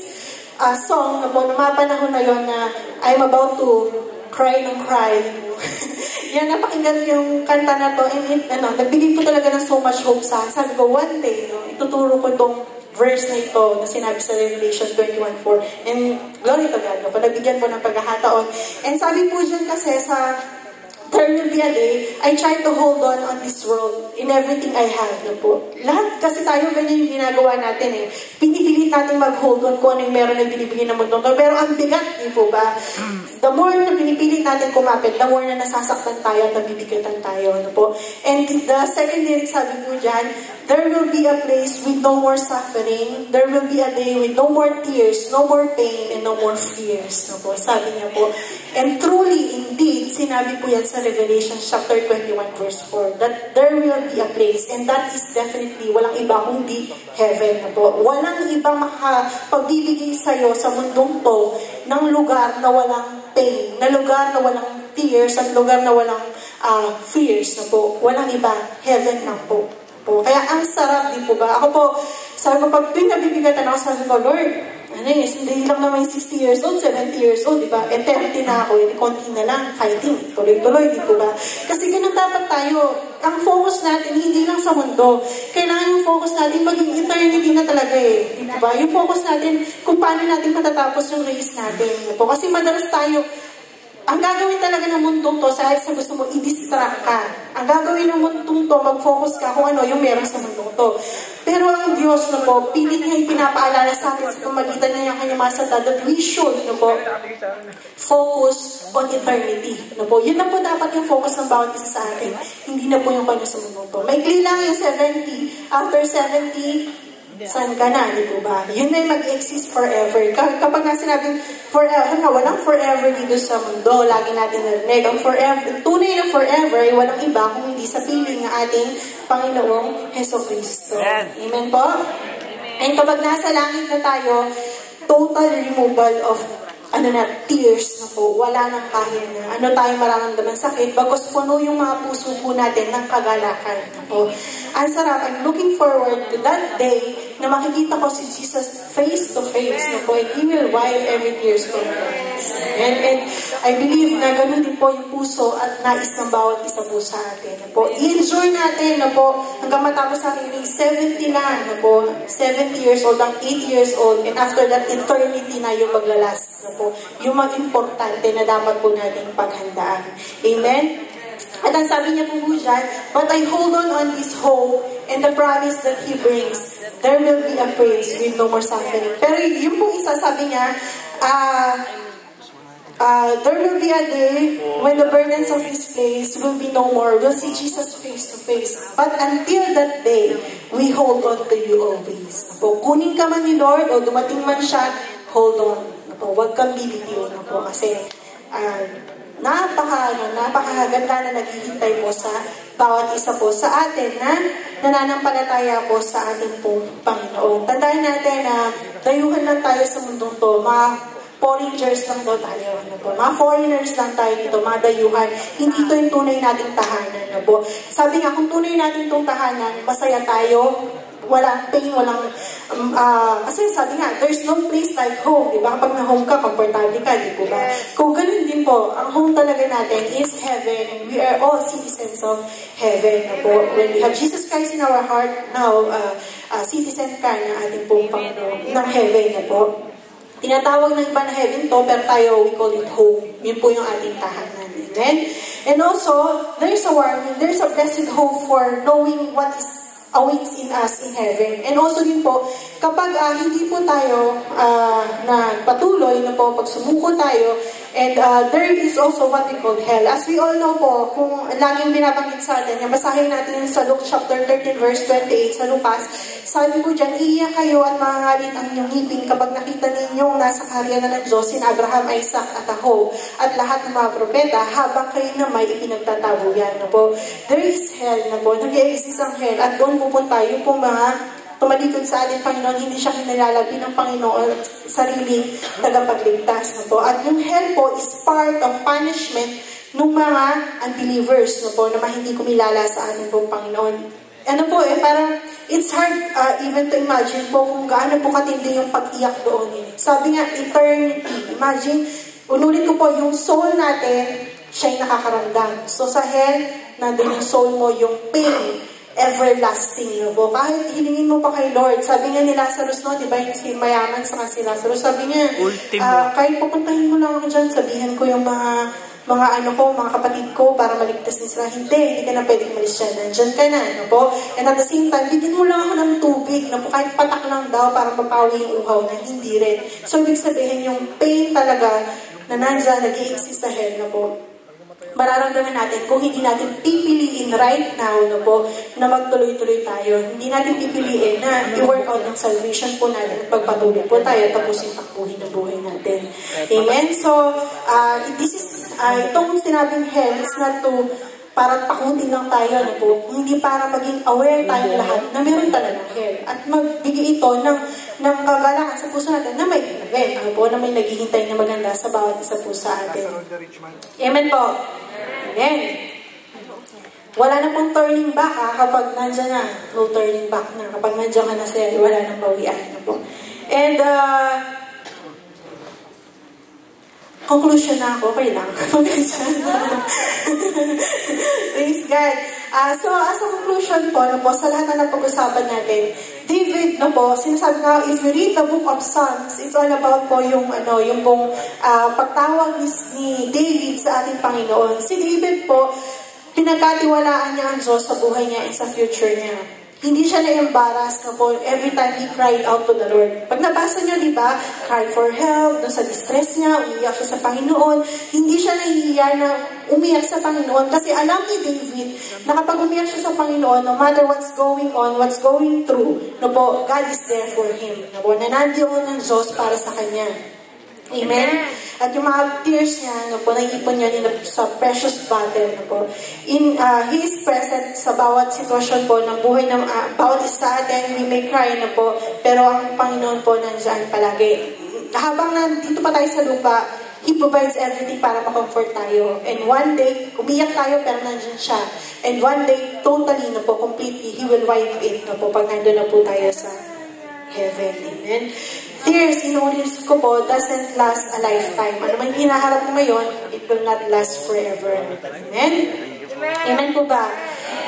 uh, song, po, nung mga panahon na yon na I'm about to cry ng cry, yan, napakinggan yung kanta na to, and it, ano, nagbigay po talaga ng so much hope sa akin. Sabi ko, one day, no, ituturo ko itong verse na ito na sinabi sa Revelation 21.4. And glory to God, no, panagbigyan po ng pagkakataon. And sabi po dyan kasi sa a day, I try to hold on on this world in everything I have na po. Lahat kasi tayo ganyan yung ginagawa natin eh. Pinipilit natin mag-hold on kung ano yung meron na binibigay ng mundo. Pero ang bigat, di po ba? The more na pinipilit natin kumapit, the more na nasasaktan tayo at nabibigatan tayo. Ano po? And the second lyric sabi po dyan, There will be a place with no more suffering. There will be a day with no more tears, no more pain, and no more fears. No po? Sabi niya po. And truly, indeed, sinabi po yan sa Revelation chapter 21 verse 4 that there will be a place and that is definitely walang iba kundi heaven na po. Walang iba makapagbibigay sa'yo sa mundong to ng lugar na walang pain, na lugar na walang tears at lugar na walang uh, fears na po. Walang iba, heaven na po. po. Kaya ang sarap din po ba? Ako po, sabi ko, pag pinabibigatan ako, sabi ko, Lord, ano yun, hindi lang naman 60 years old, 70 years old, di ba? E 30 na ako, hindi konti na lang, fighting, tuloy-tuloy, di ba? Kasi ganun dapat tayo, ang focus natin, hindi lang sa mundo. Kailangan yung focus natin maging eternity na talaga eh, di ba? Yung focus natin, kung paano natin matatapos yung race natin. Po. Kasi madalas tayo, ang gagawin talaga ng mundong to, sa sa gusto mo, i-distract ka. Ang gagawin ng mundong to, mag-focus ka kung ano yung meron sa mundong to. Pero ang Diyos na po, pilit niya ipinapaalala sa atin sa pamagitan niya yung kanyang masata that we should, na po, focus on eternity. Na po, yun na po dapat yung focus ng bawat isa sa atin. Hindi na po yung kanya sa mundong to. Maikli lang yung 70. After 70, saan ka na, di po ba? Yun na yung mag-exist forever. Ka- kapag nga sinabing forever, nga, walang forever dito sa mundo, lagi natin narinig, ang forever, tunay na forever, ay walang iba kung hindi sa piling ng ating Panginoong Heso Kristo. Amen po? And kapag nasa langit na tayo, total removal of ano na, tears na po. Wala nang kahit na ano tayo mararamdaman sakit. Bagos puno yung mga puso po natin ng kagalakan na po. Ang sarap. I'm looking forward to that day na makikita ko si Jesus face to face na po. And He will wipe every tears from eyes. And, and I believe na ganun din po yung puso at nais ng bawat isa po sa atin. Na po. I-enjoy natin na po hanggang matapos yung 70 na na po. 70 years old, ang 8 years old. And after that, eternity na yung maglalast na po. Yung mga importante na dapat po natin paghandaan. Amen? At ang sabi niya po po dyan, But I hold on on this hope and the promise that He brings. There will be a praise with no more suffering. Pero yung po isa, sabi niya, ah, uh, there will be a day when the burdens of this place will be no more. We'll see Jesus face to face. But until that day, we hold on to you always. Po, kunin ka man ni Lord o dumating man siya, hold on. Po, huwag kang bibitiw na po kasi uh, napaka, ano, napakaganda na naghihintay po sa bawat isa po sa atin na nananampalataya po sa ating pong Panginoon. Tandaan natin na dayuhan lang tayo sa mundong to, mga foreigners lang daw tayo. Ano po. Mga foreigners lang tayo dito, mga dayuhan. Hindi ito yung tunay nating tahanan. Ano po. Sabi nga, kung tunay natin itong tahanan, masaya tayo, walang pain, walang, um, uh, kasi sabi nga, there's no place like home, di ba? Kapag na-home ka, komportable ka, di po ba? Kung ganun din po, ang home talaga natin is heaven, and we are all citizens of heaven, na po. When we have Jesus Christ in our heart, now, uh, uh, citizen ka ng ating pong Panginoon, ng heaven na po. Tinatawag ng iba na heaven to, pero tayo, we call it home. Yun po yung ating tahanan. Amen? And also, there's a warning, there's a blessed hope for knowing what is awaits in us in heaven. And also din po, kapag uh, hindi po tayo uh, nagpatuloy na po, pag sumuko tayo, and uh, there is also what we call hell. As we all know po, kung laging binabanggit sa atin, yung basahin natin sa Luke chapter 13 verse 28 sa Lucas, sabi po dyan, iiyak kayo at mangangalit ang inyong ngipin kapag nakita ninyong nasa karya na ng Diyos, sin Abraham, Isaac at Ahob, at lahat ng mga propeta, habang kayo na may ipinagtatabuyan na po. There is hell na po, nag-exist ang hell, at doon pupunta yung pong mga tumalikod sa ating Panginoon, hindi siya kinilala bilang Panginoon sariling tagapagligtas na po. At yung hell po is part of punishment ng mga unbelievers na po, na hindi kumilala sa ating pong Panginoon. Ano po eh, parang it's hard uh, even to imagine po kung gaano po katindi yung pag-iyak doon. Eh. Sabi nga, eternity. Imagine, unulit ko po, yung soul natin, siya yung nakakaramdam. So sa hell, nandun yung soul mo, yung pain, everlasting po. Kahit hilingin mo pa kay Lord, sabi nga ni Lazarus no, di ba yung si mayaman sa si Lazarus, sabi niya, uh, kahit pupuntahin mo lang ako dyan, sabihin ko yung mga mga ano ko, mga kapatid ko, para maligtas din sila. Hindi, hindi ka na pwedeng malis dyan. Nandyan ka na, ano po? And at the same time, bigyan mo lang ako ng tubig, na po, kahit patak lang daw, para mapawi yung uhaw na hindi rin. So, ibig sabihin, yung pain talaga, na nandyan, nag-i-exist sa hell na po, mararamdaman natin kung hindi natin pipiliin right now no po, na magtuloy-tuloy tayo. Hindi natin pipiliin na i-work out ng salvation po natin at pagpatuloy po tayo tapos yung takbuhin ng buhay natin. Amen? So, uh, this is, uh, itong sinabing hell is not to para takutin lang tayo, ano po, hindi para maging aware tayo lahat na meron talaga hell. At magbigay ito ng, ng kagalakan sa puso natin na may heaven, ano po, na may naghihintay na maganda sa bawat isa po sa atin. Amen po. Amen. Wala na pong turning back ha, kapag nandiyan na, no turning back na. Kapag nandiyan ka na sa wala nang bawian na po. And, uh, conclusion na ako, okay lang. Praise God. Uh, so, as a conclusion po, no po, sa lahat na napag-usapan natin, David, no po, sinasabi nga, if you read the book of Psalms, it's all about po yung, ano, yung pong uh, pagtawag ni, ni David sa ating Panginoon. Si David po, pinagkatiwalaan niya ang Diyos sa buhay niya and sa future niya. Hindi siya na-embarrass na po every time he cried out to the Lord. Pag nabasa niyo, di ba, cry for help, no, sa distress niya, umiyak siya sa Panginoon, hindi siya nahihiya na umiyak sa Panginoon. Kasi alam ni David na kapag umiyak siya sa Panginoon, no matter what's going on, what's going through, no po, God is there for him. No po, na nandiyon ng Diyos para sa kanya. Amen? At yung mga tears niya, no po, naiipon niya in, sa precious bottle, no po. In, uh, He is present sa bawat sitwasyon po ng buhay ng uh, bawat isa atin, we may cry, no po, pero ang Panginoon po nandiyan palagi. Habang nandito pa tayo sa lupa, He provides everything para ma-comfort tayo. And one day, umiyak tayo pero nandiyan siya. And one day, totally na po, completely, He will wipe it na po pag nandun na po tayo sa heaven. Amen? Tears, inuulis ko po, doesn't last a lifetime. Ano man hinaharap mo ngayon, it will not last forever. Amen? Amen po ba?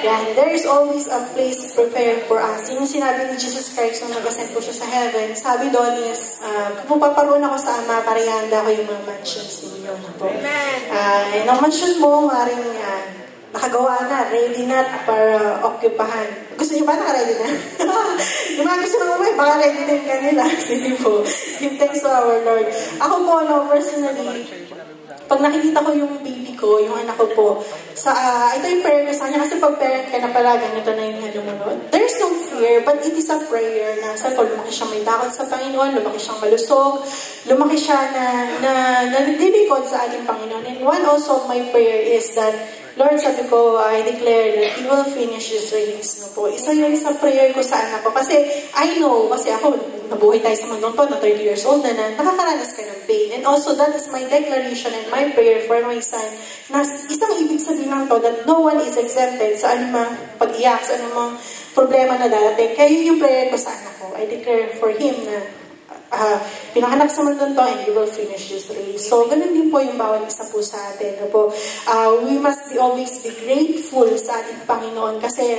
Yan. There is always a place prepared for us. Yung sinabi ni Jesus Christ nung nag-ascend po siya sa heaven, sabi doon is, uh, kung paparoon ako sa Ama, para ihanda ko yung mga mansions ninyo. Na po. Uh, and ang mansion mo, maaaring uh, nakagawa na, ready na para occupyhan. Gusto niyo ba naka-ready na? yung mga gusto naman, may baka ready din kanila. Sige po. Give thanks to our Lord. Ako po, no, personally, pag nakikita ko yung baby ko, yung anak ko po, sa, uh, ito yung prayer ko sa kanya, kasi pag parent ka na pala, ganito na yung ano mo. There's no fear, but it is a prayer na sa pag lumaki siyang may takot sa Panginoon, lumaki siyang malusog, lumaki siya na, na, na nagdilikod sa ating Panginoon. And one also my prayer is that Lord, sabi ko, I declare that He will finish His race. No po. Isa yun sa prayer ko sa anak ko. Kasi I know, kasi ako, nabuhay tayo sa mundo to, na 30 years old na na, nakakaranas ka ng pain. And also, that is my declaration and my prayer for my son, na isang ibig sabihin lang to, that no one is exempted sa anumang pag-iyak, sa anumang problema na darating. Kaya yun yung prayer ko sa anak ko. I declare for him na uh, pinanganak sa mundo to and you will finish this race. So, ganun din po yung bawat isa po sa atin. No po? Uh, we must be always be grateful sa ating Panginoon kasi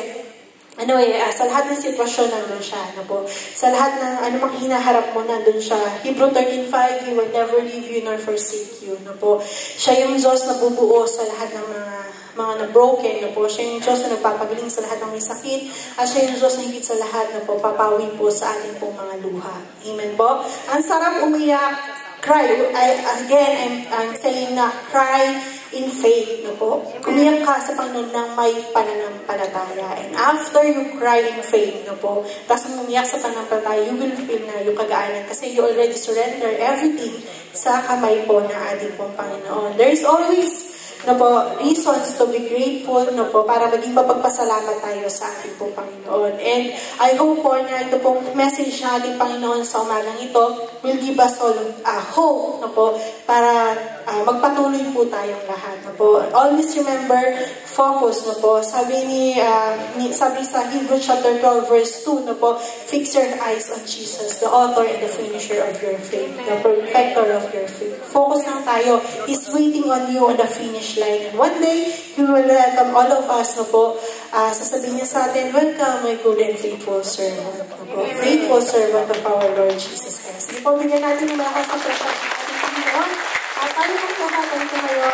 ano eh, uh, sa lahat ng sitwasyon nandun siya, ano po. Sa lahat ng ano mang hinaharap mo, nandun siya. Hebrew 13.5, He will never leave you nor forsake you, ano po. Siya yung Diyos na bubuo sa lahat ng mga mga na-broken, ano po. Siya yung Diyos na nagpapagaling sa lahat ng may sakit, at siya yung Diyos na higit sa lahat, na po, papawi po sa ating pong mga luha. Amen po? Ang sarap umiyak, cry. I, again, I'm, I'm saying na cry in faith, no po. Kumiyak ka sa Panginoon ng may pananampalataya. And after you cry in faith, no po, tapos umiyak sa pananampalataya, you will feel na yung kagaanan kasi you already surrender everything sa kamay po na ating pong Panginoon. There is always no po, reasons to be grateful, no po, para maging mapagpasalamat tayo sa ating pong Panginoon. And I hope po na ito pong message na ating Panginoon sa umagang ito will give us all uh, hope, no po, para uh, magpatuloy po tayong lahat, no po. Always remember, focus, no po. Sabi ni, uh, ni sabi sa Hebrew chapter 12 verse 2, no po, fix your eyes on Jesus, the author and the finisher of your faith, the perfecter of your faith. Focus lang tayo. He's waiting on you on the finish line. And one day, He will welcome all of us, no po, uh, sasabihin niya sa atin, welcome my good and faithful servant, po, faithful servant of our Lord Jesus Christ. Hindi po, bigyan natin ng lakas sa presensya ng ating Panginoon. At tayo pong lahat ay tumayo.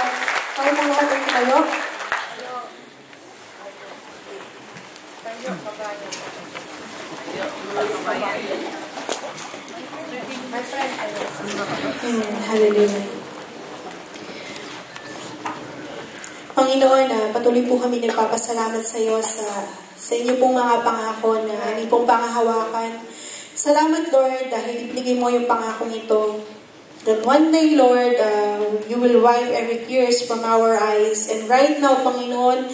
Tayo pong lahat ay tumayo. Amen. Hallelujah. Panginoon, uh, patuloy po kami nagpapasalamat sa iyo sa, sa inyo pong mga pangako na aming pong pangahawakan. Salamat, Lord, dahil ibigay mo yung pangako nito. That one day, Lord, uh, you will wipe every tears from our eyes. And right now, Panginoon,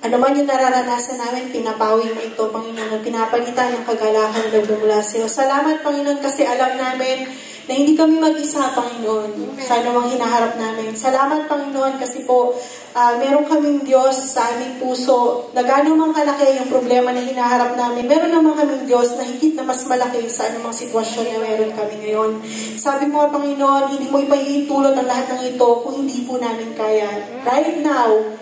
ano man yung nararanasan namin, pinapawi mo ito, Panginoon, pinapalitan ng kagalakan na bumula sa iyo. Salamat, Panginoon, kasi alam namin na hindi kami mag-isa, Panginoon, sa anumang hinaharap namin. Salamat, Panginoon, kasi po, uh, meron kaming Diyos sa aming puso na gano'n mang kalaki yung problema na hinaharap namin. Meron naman kaming Diyos na higit na mas malaki sa anumang sitwasyon na meron kami ngayon. Sabi mo, Panginoon, hindi mo ipahihintulot ang lahat ng ito kung hindi po namin kaya. Right now,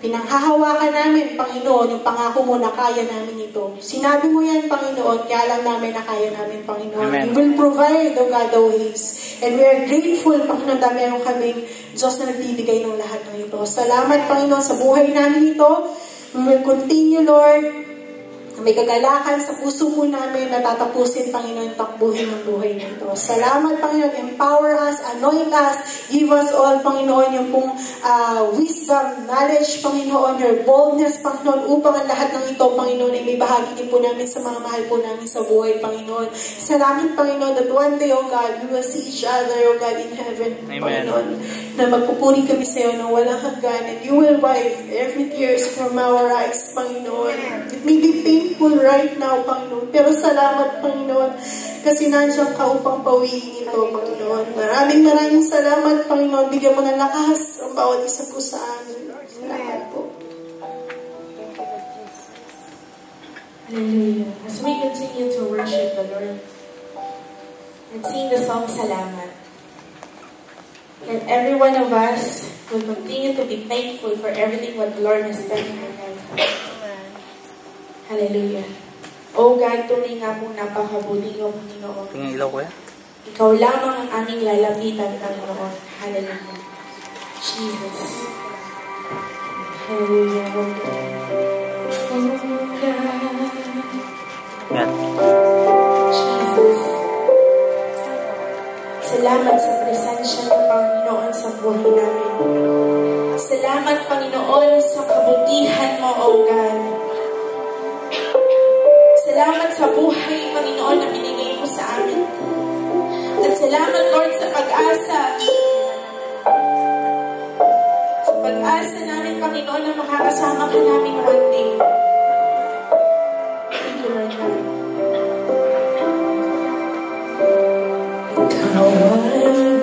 Pinanghahawakan namin, Panginoon, yung pangako mo na kaya namin ito. Sinabi mo yan, Panginoon, kaya alam namin na kaya namin, Panginoon. Amen. You will provide, O God, the ways. And we are grateful, Panginoon, dahil meron kaming Diyos na nagbibigay ng lahat ng ito. Salamat, Panginoon, sa buhay namin ito. We will continue, Lord, may kagalakan sa puso po namin na tatapusin, Panginoon, takbuhin ng buhay nito. Salamat, Panginoon. Empower us, anoint us, give us all, Panginoon, yung pong uh, wisdom, knowledge, Panginoon, your boldness, Panginoon, upang ang lahat ng ito, Panginoon, ay may bahagi din po namin sa mga mahal po namin sa buhay, Panginoon. Salamat, Panginoon, that one day, O God, we will see each other, O God, in heaven, Amen. Panginoon, na magpupuri kami sa iyo na walang hanggan, and you will wipe every tears from our eyes, Panginoon. It may be painful right now, Panginoon, pero salamat, Panginoon, kasi nandiyan ka upang pawiin ito, Panginoon. Maraming maraming salamat, Panginoon. Bigyan mo ng lakas ang bawat isa po sa amin. Salamat. Hallelujah. As we continue to worship the Lord and sing the song Salamat, and every one of us will continue to be thankful for everything what the Lord has done in our life. Hallelujah. Oh God, tunay nga pong napakabuting o Panginoon. Tingin ilaw ko yan. Ikaw lamang ang aming lalapitan, Panginoon. Hallelujah. Jesus. Hallelujah. Oh God. Yan. Jesus. Salamat sa presensya ng Panginoon sa buhay namin. Salamat, Panginoon, sa kabutihan mo, O God. Salamat sa buhay, Panginoon, na binigay mo sa amin. At salamat, Lord, sa pag-asa. Sa pag-asa namin, Panginoon, na makakasama ka namin one day. Thank you, Lord God. Ikaw ay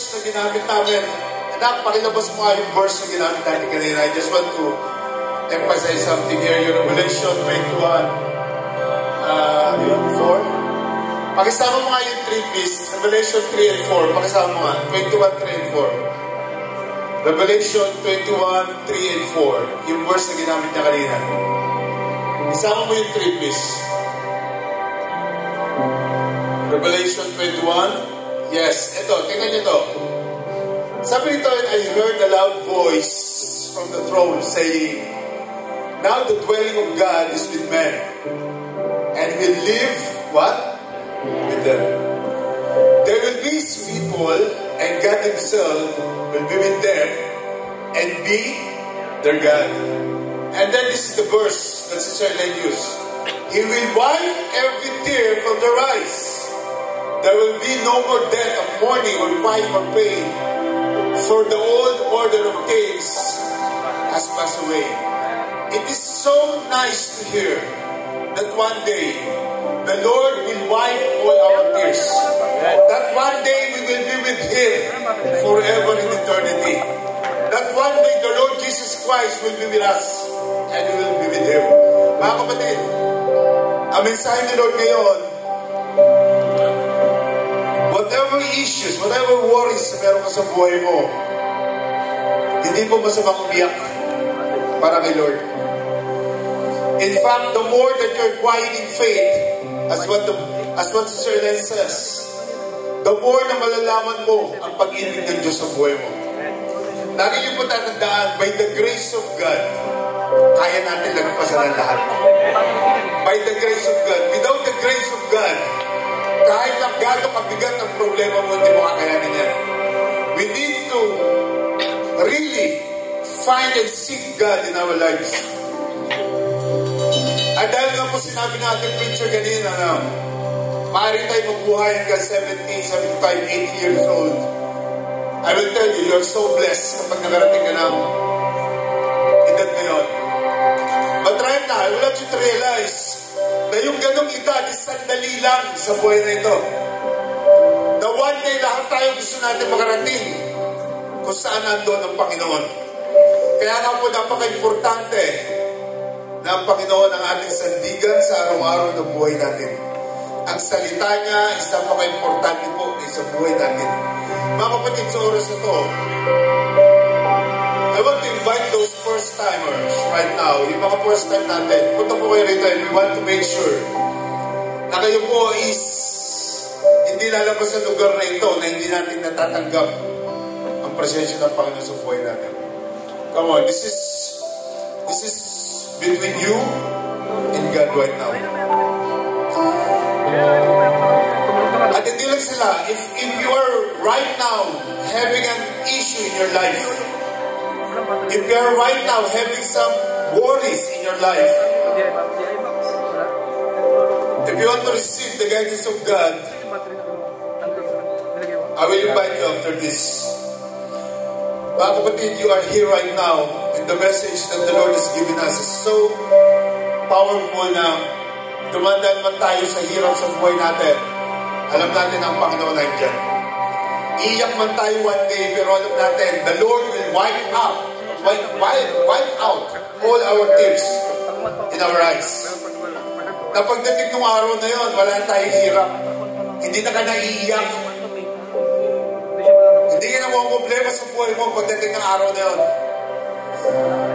verse na ginamit namin, anak, pakilabas mo nga yung verse na ginamit natin kanina. I just want to emphasize something here. Yung Revelation 21, uh, yun, 4. Pakisama mo nga yung 3 please. Revelation 3 and 4. Pakisama mo nga. 21, 3 and 4. Revelation 21, 3 and 4. Yung verse na ginamit niya kanina. Isama mo yung 3 please. Revelation 21. Yes, ito, tingnan niyo to. Sabi nito, I heard a loud voice from the throne saying, Now the dwelling of God is with men, and will live, what? With them. They will be his people, and God himself will be with them, and be their God. And then this is the verse that Sister Elaine used. He will wipe every tear from their eyes. There will be no more death of mourning or crying or pain, for the old order of things has passed away. It is so nice to hear that one day the Lord will wipe all our tears. That one day we will be with Him forever in eternity. That one day the Lord Jesus Christ will be with us and we will be with Him. Mga kapatid, ang mensahe ni Lord ngayon, whatever issues, whatever worries meron ka sa buhay mo, hindi mo masamang umiyak para kay Lord. In fact, the more that you're quiet in faith, as what the, as what Sister Len says, the more na malalaman mo ang pag-ibig ng Diyos sa buhay mo. Lagi niyo po tatandaan, by the grace of God, kaya natin lagpasan ang lahat. By the grace of God. Without the grace of God, kahit lang gato kabigat ang problema mo, hindi mo kakayanin yan. We need to really find and seek God in our lives. At dahil nga po sinabi natin, preacher kanina na maaari tayo mabuhay hanggang 70, 75, 80 years old. I will tell you, you're so blessed kapag nakarating ka ng edad na yun. But right now, I would like you to realize na yung ganong edad is sandali lang sa buhay na ito. Na one day, lahat tayo gusto natin makarating kung saan nandun ang Panginoon. Kaya nga po, napaka-importante na ang Panginoon ang ating sandigan sa araw-araw ng buhay natin. Ang salita niya is napaka-importante po sa buhay natin. Mga kapatid, sa oras na to, I want to invite those first timers right now, yung mga first time natin, punta po kayo rito and we want to make sure na kayo po is hindi lalabas sa lugar na ito na hindi natin natatanggap ang presensya ng Panginoon sa buhay natin. Come on, this is this is between you and God right now. At hindi lang sila, if, if you are right now having an issue in your life, if you are right now having some worries in your life, if you want to receive the guidance of God, I will invite you after this. Mga kapatid, you are here right now and the message that the Lord has given us is so powerful na dumadaan man tayo sa hirap sa buhay natin. Alam natin ang Panginoon nandyan. Iyak man tayo one day, pero alam natin, the Lord will wipe out, wipe, wipe, wipe out all our tears in our eyes. Na pagdating ng araw na yon, wala na tayong hirap. Hindi na ka naiiyak. Hindi ka na problema sa buhay mo pagdating ng araw na yon.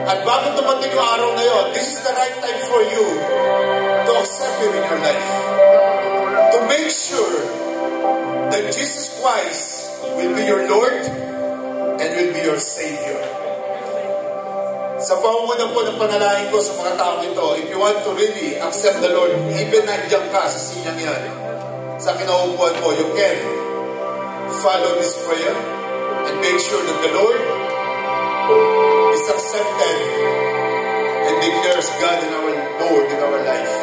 At bago dumating yung araw na yon, this is the right time for you to accept Him in your life. To make sure that Jesus Christ will be your Lord and will be your Savior. Sa pamumunan po ng panalangin ko sa mga tao ito, if you want to really accept the Lord, even nandiyan ka sa sinyang yan, sa kinaupuan mo, you can follow this prayer and make sure that the Lord is accepted and declares God in our Lord in our life.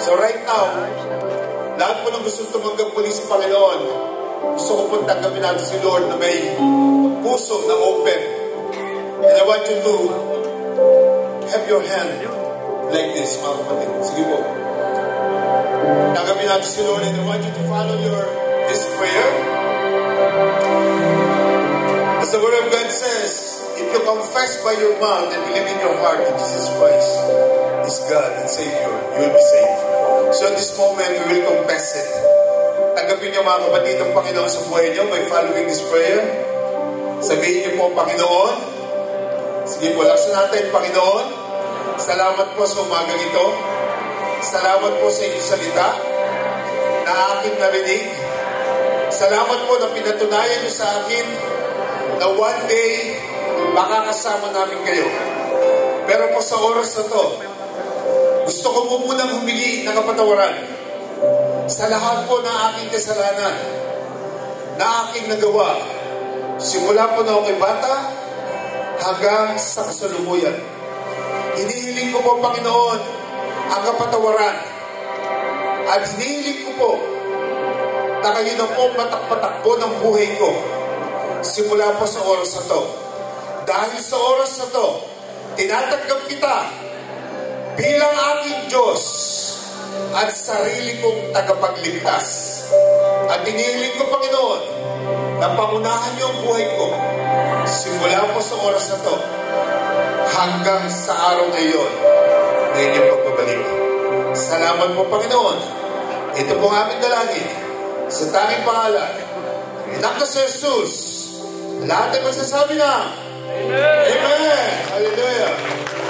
So right now, lahat po ng gusto tumanggap muli sa Panginoon, gusto ko po tanggapin natin si Lord na may puso na open. And I want you to have your hand like this, mga kapatid. Sige po. Tanggapin natin si Lord and I want you to follow your this prayer. As the Word of God says, if you confess by your mouth and believe in your heart that Jesus Christ is God and Savior, you will be saved. So at this moment, we will confess it. Tanggapin niyo mga kapatid ang Panginoon sa buhay niyo by following this prayer. Sabihin niyo po, Panginoon, sige po, laksan natin, Panginoon, salamat po sa umagang ito. Salamat po sa inyong salita na aking narinig. Salamat po na pinatunayan niyo sa akin na one day makakasama namin kayo. Pero po sa oras na to, gusto ko po munang humingi ng kapatawaran sa lahat po ng aking kasalanan na aking nagawa. Simula po na ako'y bata hanggang sa kasalukuyan. Hinihiling ko po, Panginoon, ang kapatawaran. At hinihiling ko po na kayo na po matakpatakbo ng buhay ko simula po sa oras na to. Dahil sa oras na to, tinatanggap kita bilang aking Diyos at sarili kong tagapagligtas. At inihiling ko, Panginoon, na pangunahan niyo ang buhay ko simula po sa oras na to hanggang sa araw na iyon na inyong pagbabalik. Salamat po, Panginoon. Ito po ang aming dalangin sa tanging pangalan. Inak na si Jesus. Lahat ay magsasabi na, Amen. Amen. Hallelujah.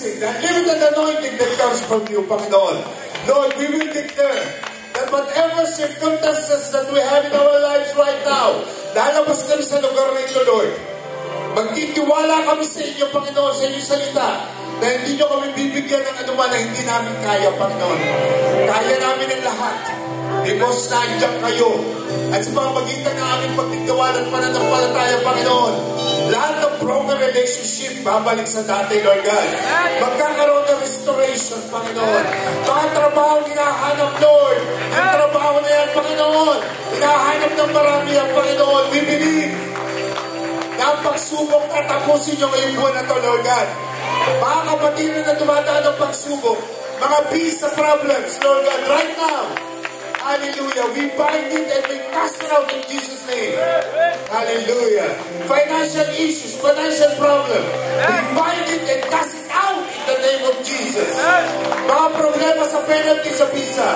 Blessing, the unlimited anointing that comes from you, Panginoon. Lord, we will declare that whatever circumstances that we have in our lives right now, lalabas kami sa lugar na ito, Lord. Magtitiwala kami sa inyo, Panginoon, sa inyong salita, na hindi nyo kami bibigyan ng anuman na hindi namin kaya, Panginoon. Kaya namin ang lahat. Because nandiyan kayo. At sa pamagitan ng aming pagtitiwala at pananampalataya, Panginoon, lahat ng broken relationship babalik sa dati, Lord God. Magkakaroon ng restoration, Panginoon. Mga trabaho hinahanap, Lord. Yung trabaho na yan, Panginoon. Hinahanap ng marami yan, Panginoon. We believe na ang pagsubok tatapusin nyo ngayong buwan na to, Lord God. Mga kapatid na dumadaan ng pagsubok, mga visa problems, Lord God, right now, Hallelujah. We bind it and we cast it out in Jesus' name. Hallelujah. Financial issues, financial problem. We bind it and cast it out in the name of Jesus. Mga problema sa penalty sa visa.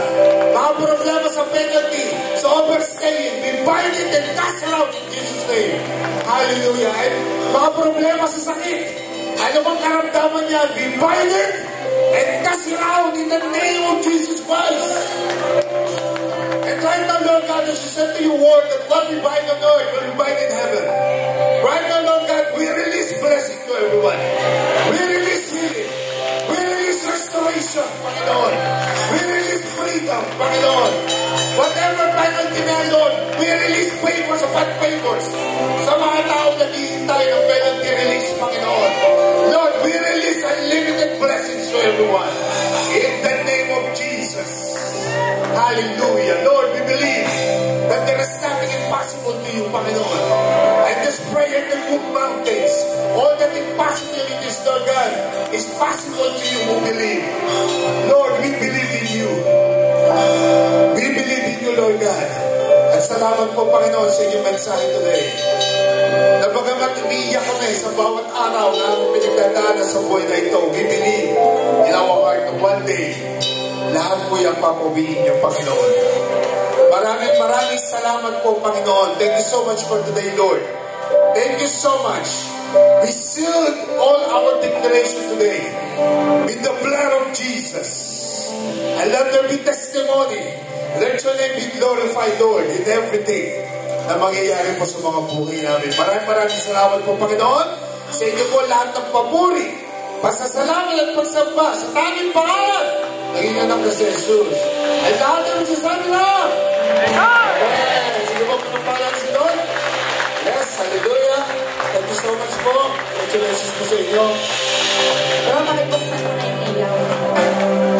Mga problema sa penalty sa overstaying. We bind it and cast it out in Jesus' name. Hallelujah. And mga problema sa sakit. Ano bang karamdaman niya? We bind it and cast it out in the name of Jesus Christ. right now, Lord God, as you said to your word, that what we bind on earth will be bind in heaven. Right now, Lord God, we release blessing to everyone. We release healing. We release restoration, Panginoon. We release freedom, Panginoon. Whatever final demand, Lord, we release favors upon favors sa mga tao na hihintay ng penalty release, Panginoon. Lord, we release unlimited blessings to everyone. In the name of Jesus. Hallelujah. Lord, we believe that there is nothing impossible to you, Panginoon. And this prayer can move mountains. All the impossibilities, Lord God, is possible to you who believe. Lord, we believe in you. We believe in you, Lord God. At salamat po, Panginoon, sa inyong mensahe today. Na bagamat umiiyak kami sa bawat araw na pinagdadaanan sa buhay na ito, we believe in our heart one day, lahat po yung papawiin niyo, Panginoon. Maraming maraming salamat po, Panginoon. Thank you so much for today, Lord. Thank you so much. We sealed all our declaration today with the blood of Jesus. And let there be testimony. Let your name be glorified, Lord, in everything na mangyayari po sa mga buhay namin. Maraming maraming salamat po, Panginoon. Sa inyo po lahat ng papuri, pasasalamat at pagsamba sa tanging pangalan ng inyong anak na si Jesus. At lahat ng magsasabi na, Amen! Sige po, pinapalan si Lord. Yes, hallelujah. Thank you so much po. Congratulations po sa inyo. Pero makipagsan mo na yung ilaw.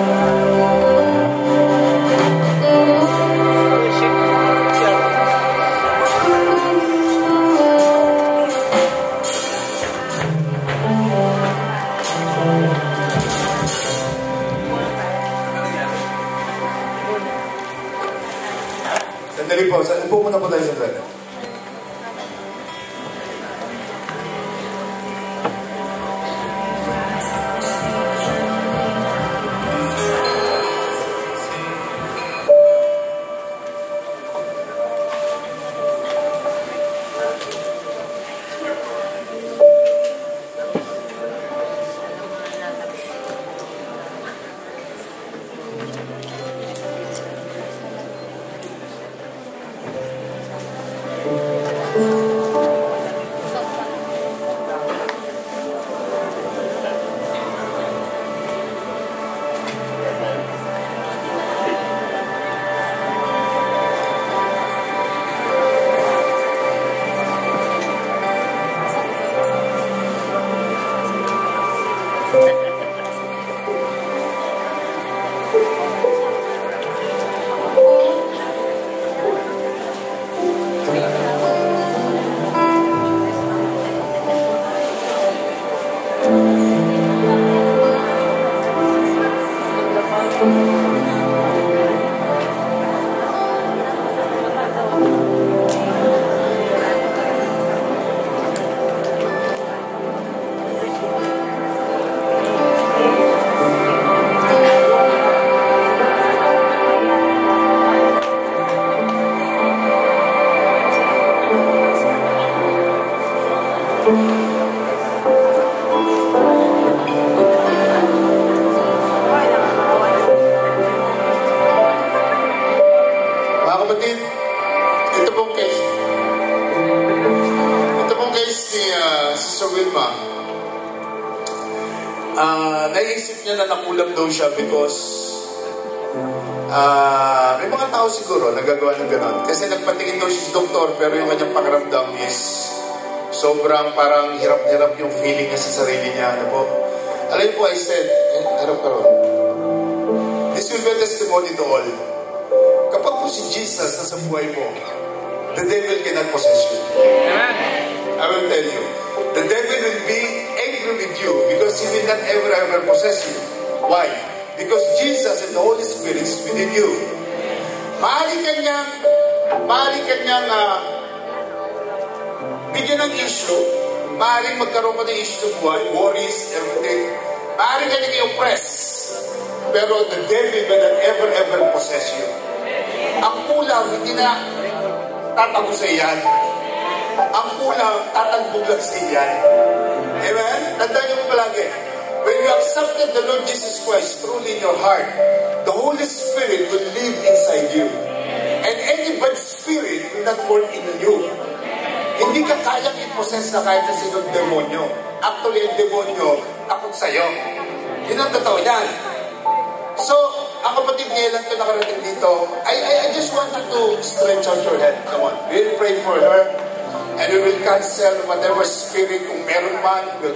Sandali po.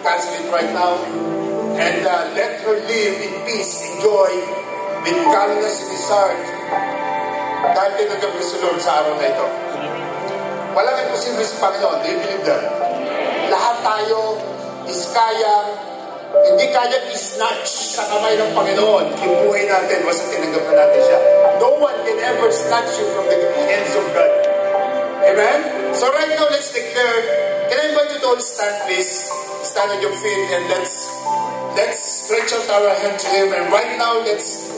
Cancel it right now. And uh, let her live in peace, in joy, with calmness in his heart. Dahil tinagap niya si Lord sa araw na ito. Walang imposible sa Panginoon. Do you believe that? Lahat tayo is kaya, hindi kaya i-snatch sa kamay ng Panginoon yung buhay natin basta tinanggap na natin siya. No one can ever snatch you from the hands of God. Amen? So right now, let's declare. All stand, please? Stand on your feet and let's let's stretch out our hand to Him. And right now, let's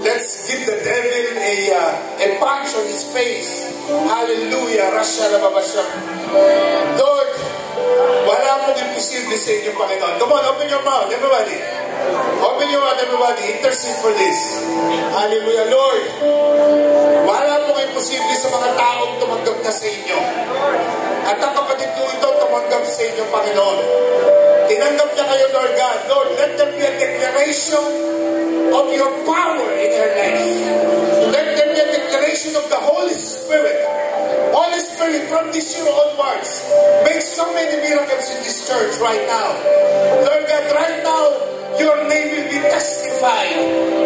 let's give the devil a uh, a punch on his face. Hallelujah. Rasha Rababasha. Lord, wala pong imposible sa inyo, Panginoon. Come on, open your mouth, everybody. Open your mouth, everybody. Intercede for this. Hallelujah, Lord. Wala pong imposible sa mga taong tumanggap na sa inyo. At ang kapatid ko ito tumanggap sa inyo, Panginoon. Tinanggap niya kayo, Lord God. Lord, let there be a declaration of your power in her life. Let there be a declaration of the Holy Spirit. Holy Spirit, from this year onwards, make so many miracles in this church right now. Lord God, right now, your name will be testified.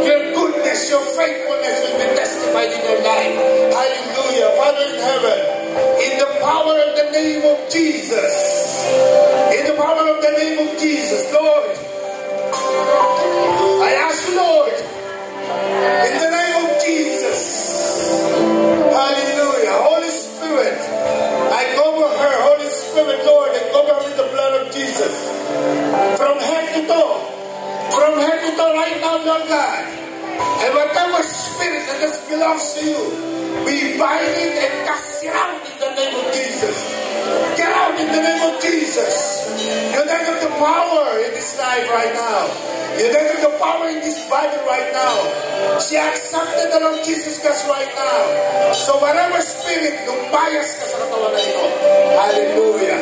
Your goodness, your faithfulness will be testified in your life. Hallelujah. Father in heaven, power of the name of Jesus, in the power of the name of Jesus, Lord, I ask you, Lord, in the name of Jesus, hallelujah, Holy Spirit, I cover her, Holy Spirit, Lord, I cover with the blood of Jesus, from head to toe, from head to toe right now, Lord God, and whatever spirit that just belongs to you, we bind it and cast it out in the name of Jesus. Get out in the name of Jesus. You then have the power in this life right now. You then have the power in this body right now. She accepted the Lord Jesus Christ right now. So whatever spirit, nung bias ka sa katawan na ito, hallelujah.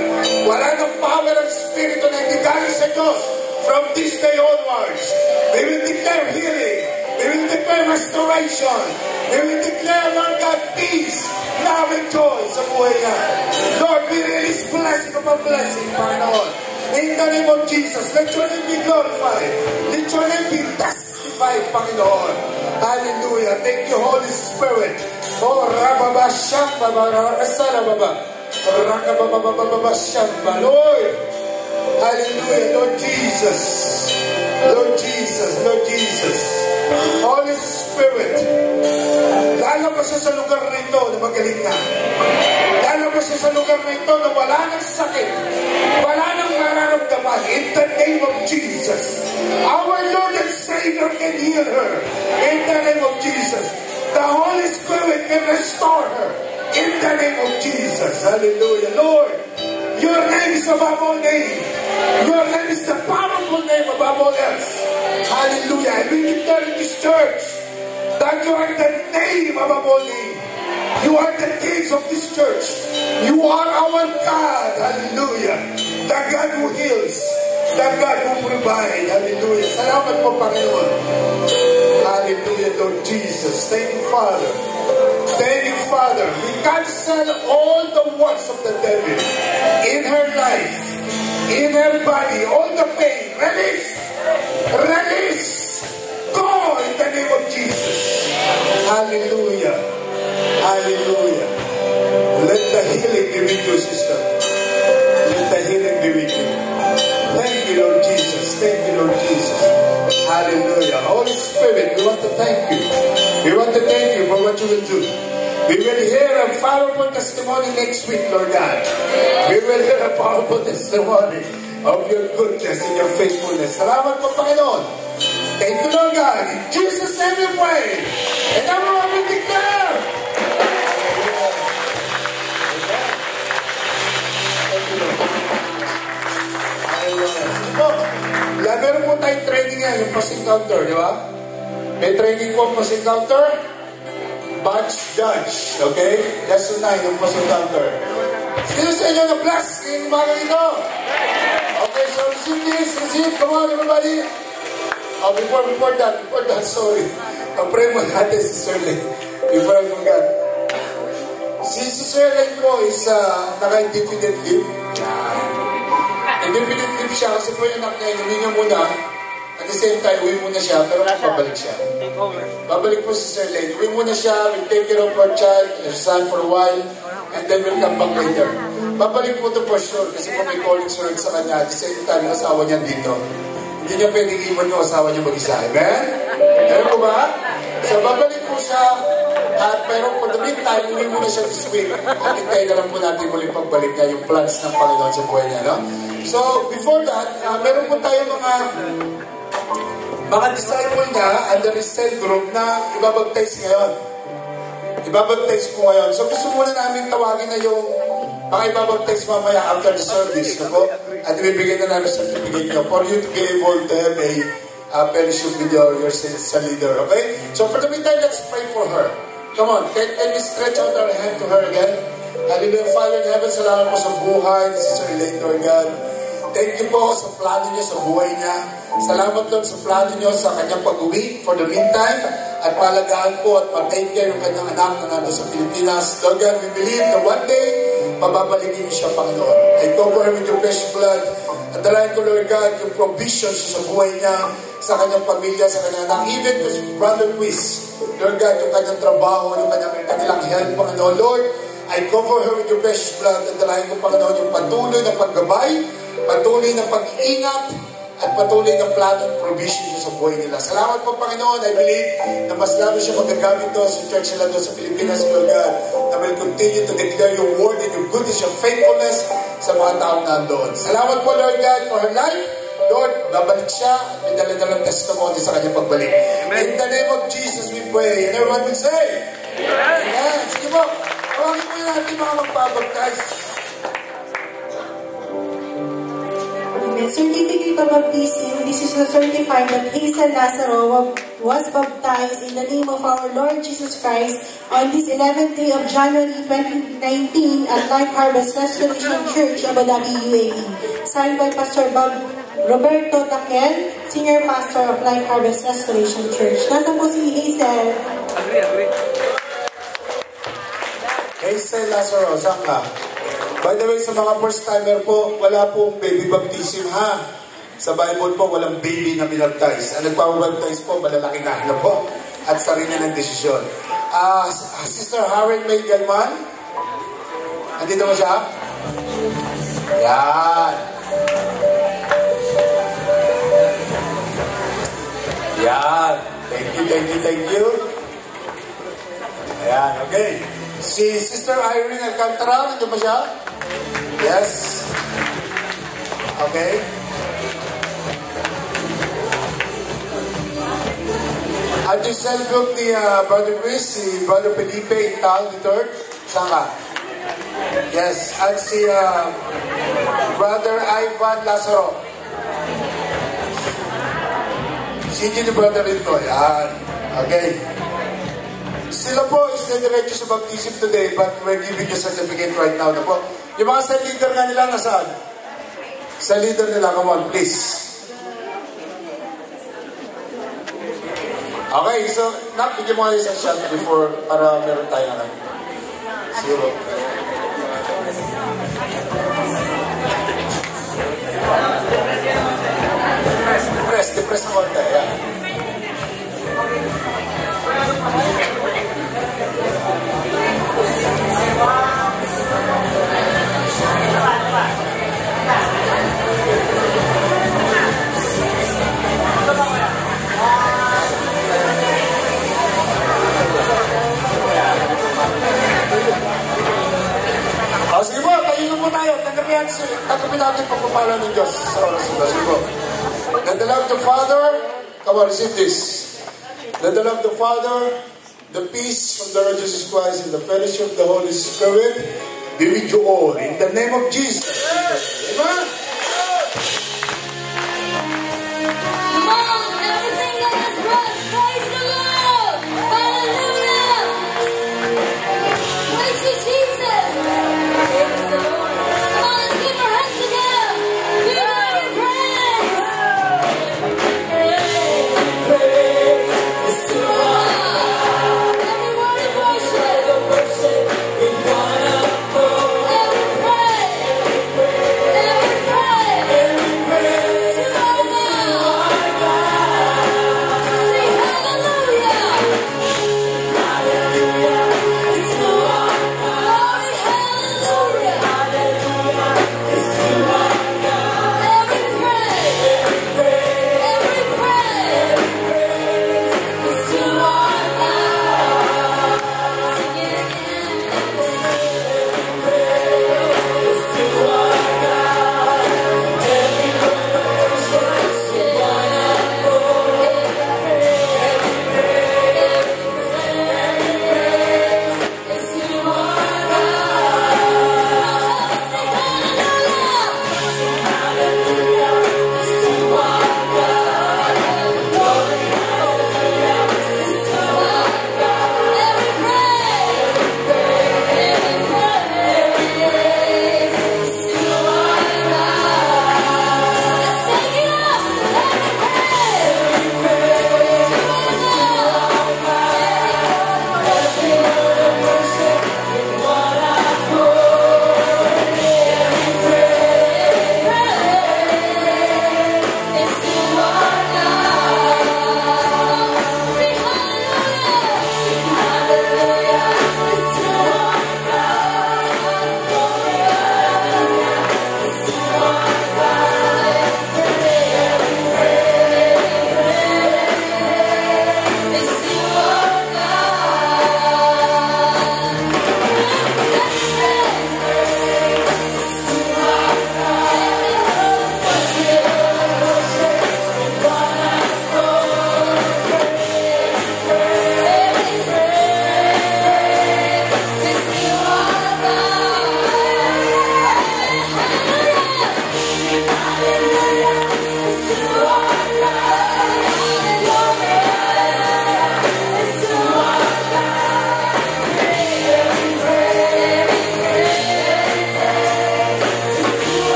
Wala ng power ng spirito na hindi galing sa Diyos. From this day onwards, we will declare healing. We will declare restoration. We will declare, Lord God, peace, love, and joy niya. Lord, we release blessing upon blessing, Panginoon. In the name of Jesus, let your name be glorified. Let your name be testified, Panginoon. Hallelujah. Thank you, Holy Spirit. Oh, Rababa Shamba, Rakasana Baba. Rakababa Shamba. Lord, Hallelujah, Lord Jesus. Lord Jesus, Lord Jesus. Holy Spirit, lalabas siya sa lugar na ito na magaling na. Lalabas siya sa lugar na ito na wala ng sakit, wala ng mararamdaman. In the name of Jesus, our Lord and Savior can heal her. In the name of Jesus, the Holy Spirit can restore her. In the name of Jesus, hallelujah. Lord, your name is above all names. Your name is the powerful name above all else. Hallelujah. And we declare in this church that you are the name above all names. You are the kings of this church. You are our God. Hallelujah. The God who heals. The God who provides. Hallelujah. Salamat po, Panginoon. Hallelujah, Lord Jesus. Thank you, Father. Thank Father. We cancel all the works of the devil in her life, in her body, all the pain. Release! Release! Go in the name of Jesus. Hallelujah. Hallelujah. Let the healing be with you, sister. Let the healing be with you. Thank you, Lord Jesus. Thank you, Lord Jesus. Hallelujah. Holy Spirit, we want to thank you. We want to thank you for what you will do. We will hear a powerful testimony next week, Lord God. We will hear a powerful testimony of your goodness and your faithfulness. Salamat po, Panginoon. Thank you, Lord God. In Jesus' name we pray. And everyone will declare. Meron po tayong training yan, yung post encounter, di ba? May training po post encounter, batch judge, okay? Lesson 9, yung post encounter. Sino sa inyo na bless yung umaga ito? Okay, so receive this, receive, come on everybody. Oh, before, before that, before that, sorry. Pag-pray mo natin si Sir. Before I forgot. Si, si Sir Lane po is uh, naka-indefinite leave. Indefinite leave siya kasi po yung anak niya, hindi niya muna. At the same time, uwi muna siya, pero babalik siya. Babalik po si Sir Lane. Uwi muna siya, we'll take care of our child, her son for a while, and then we'll come back later. Babalik po to for sure kasi po may calling word sa kanya. At the same time, asawa niya dito. Hindi niya pwedeng iwan yung asawa niya mag-isa. Amen? Meron po ba? So babalik po siya, at pero for the meantime, uwi muna siya this week. At hintayin na lang po natin muli pagbalik niya yung plans ng Panginoon sa buhay niya. No? So, before that, uh, meron po tayo mga mga disciple niya under his cell group na ibabaptize ngayon. Ibabaptize po ngayon. So gusto muna namin tawagin na yung mga ibabaptize mamaya after the service. No? At ibibigay na namin certificate niyo for you to be able to have a uh, fellowship with your, your sa leader. Okay? So for the meantime, let's pray for her. Come on, can, can we stretch out our hand to her again? Hallelujah, Father in heaven, salamat po sa buhay Sister Elaine, Lord God. Thank you po sa plano niyo sa buhay niya. Salamat Lord sa plano niyo sa kanyang pag-uwi for the meantime at palagaan po at mag-take care ng kanyang anak na nandun sa Pilipinas. Lord God, we believe na one day, pababalikin niyo siya, Panginoon. I cover with your precious blood. At dalayan ko, Lord God, yung provision sa buhay niya, sa kanyang pamilya, sa kanyang anak, even to Brother Quiz. Lord God, yung kanyang trabaho, yung kanyang kanilang health, Panginoon. Lord, I cover her with your precious blood. At dalayan ko, Panginoon, yung patuloy na paggabay, patuloy na pag-iingat, at patuloy ng plano at provision niyo sa buhay nila. Salamat po, Panginoon. I believe na mas lalo siya magagamit doon sa church nila doon sa Pilipinas, Lord God, na will continue to declare your word and your goodness, your faithfulness sa mga taong nandoon. Salamat po, Lord God, for her life. Lord, babalik siya at may dala-dalang testimony sa kanyang pagbalik. In the name of Jesus, we pray. And everyone will say, Amen. Amen. Sige po, tawagin mo yung natin mga magpabaptize. Amen. Certificate of baptism. This is to certify that Hazel Lazaro was baptized in the name of our Lord Jesus Christ on this 11th day of January 2019 at Life Harvest Restoration Church, Abu Dhabi, UAE. Signed by Pastor Bob Roberto Taquel, Senior Pastor of Life Harvest Restoration Church. Nasa po si Hazel. Agree, agree. Hazel Lazaro, saan ka? By the way, sa mga first timer po, wala pong baby baptism ha. Sa Bible po, walang baby na binaptize. Ang nagpapabaptize po, malalaki na ano po. At sarili ng desisyon. Ah, Sister Harriet May Galman? Andito mo siya? Yan. Yan. Thank you, thank you, thank you. Ayan, okay. Si Sister Irene Alcantara, nandiyan ba siya? Yes. Okay. At yung cell group ni uh, Brother Chris, si Brother Felipe Tal III, saan ka? Yes. At si uh, Brother Ivan Lazaro. Sige ni Brother Rito. Yan. Okay. Sila po is na diretso sa baptism today but we're giving you certificate right now na po. Yung mga sa leader nga nila nasaan? Sa leader nila, come on, please. Okay, so, nak, mo nga isang shot before, para meron tayo na. Siguro. Depress, depress, depress yeah. Tanggapin natin, tanggapin natin pagpapala ng Diyos sa oras. Sige po. That the love of the Father, come on, receive this. That the love of the Father, the peace from the Lord Jesus Christ, and the fellowship of the Holy Spirit be with you all. In the name of Jesus. Amen.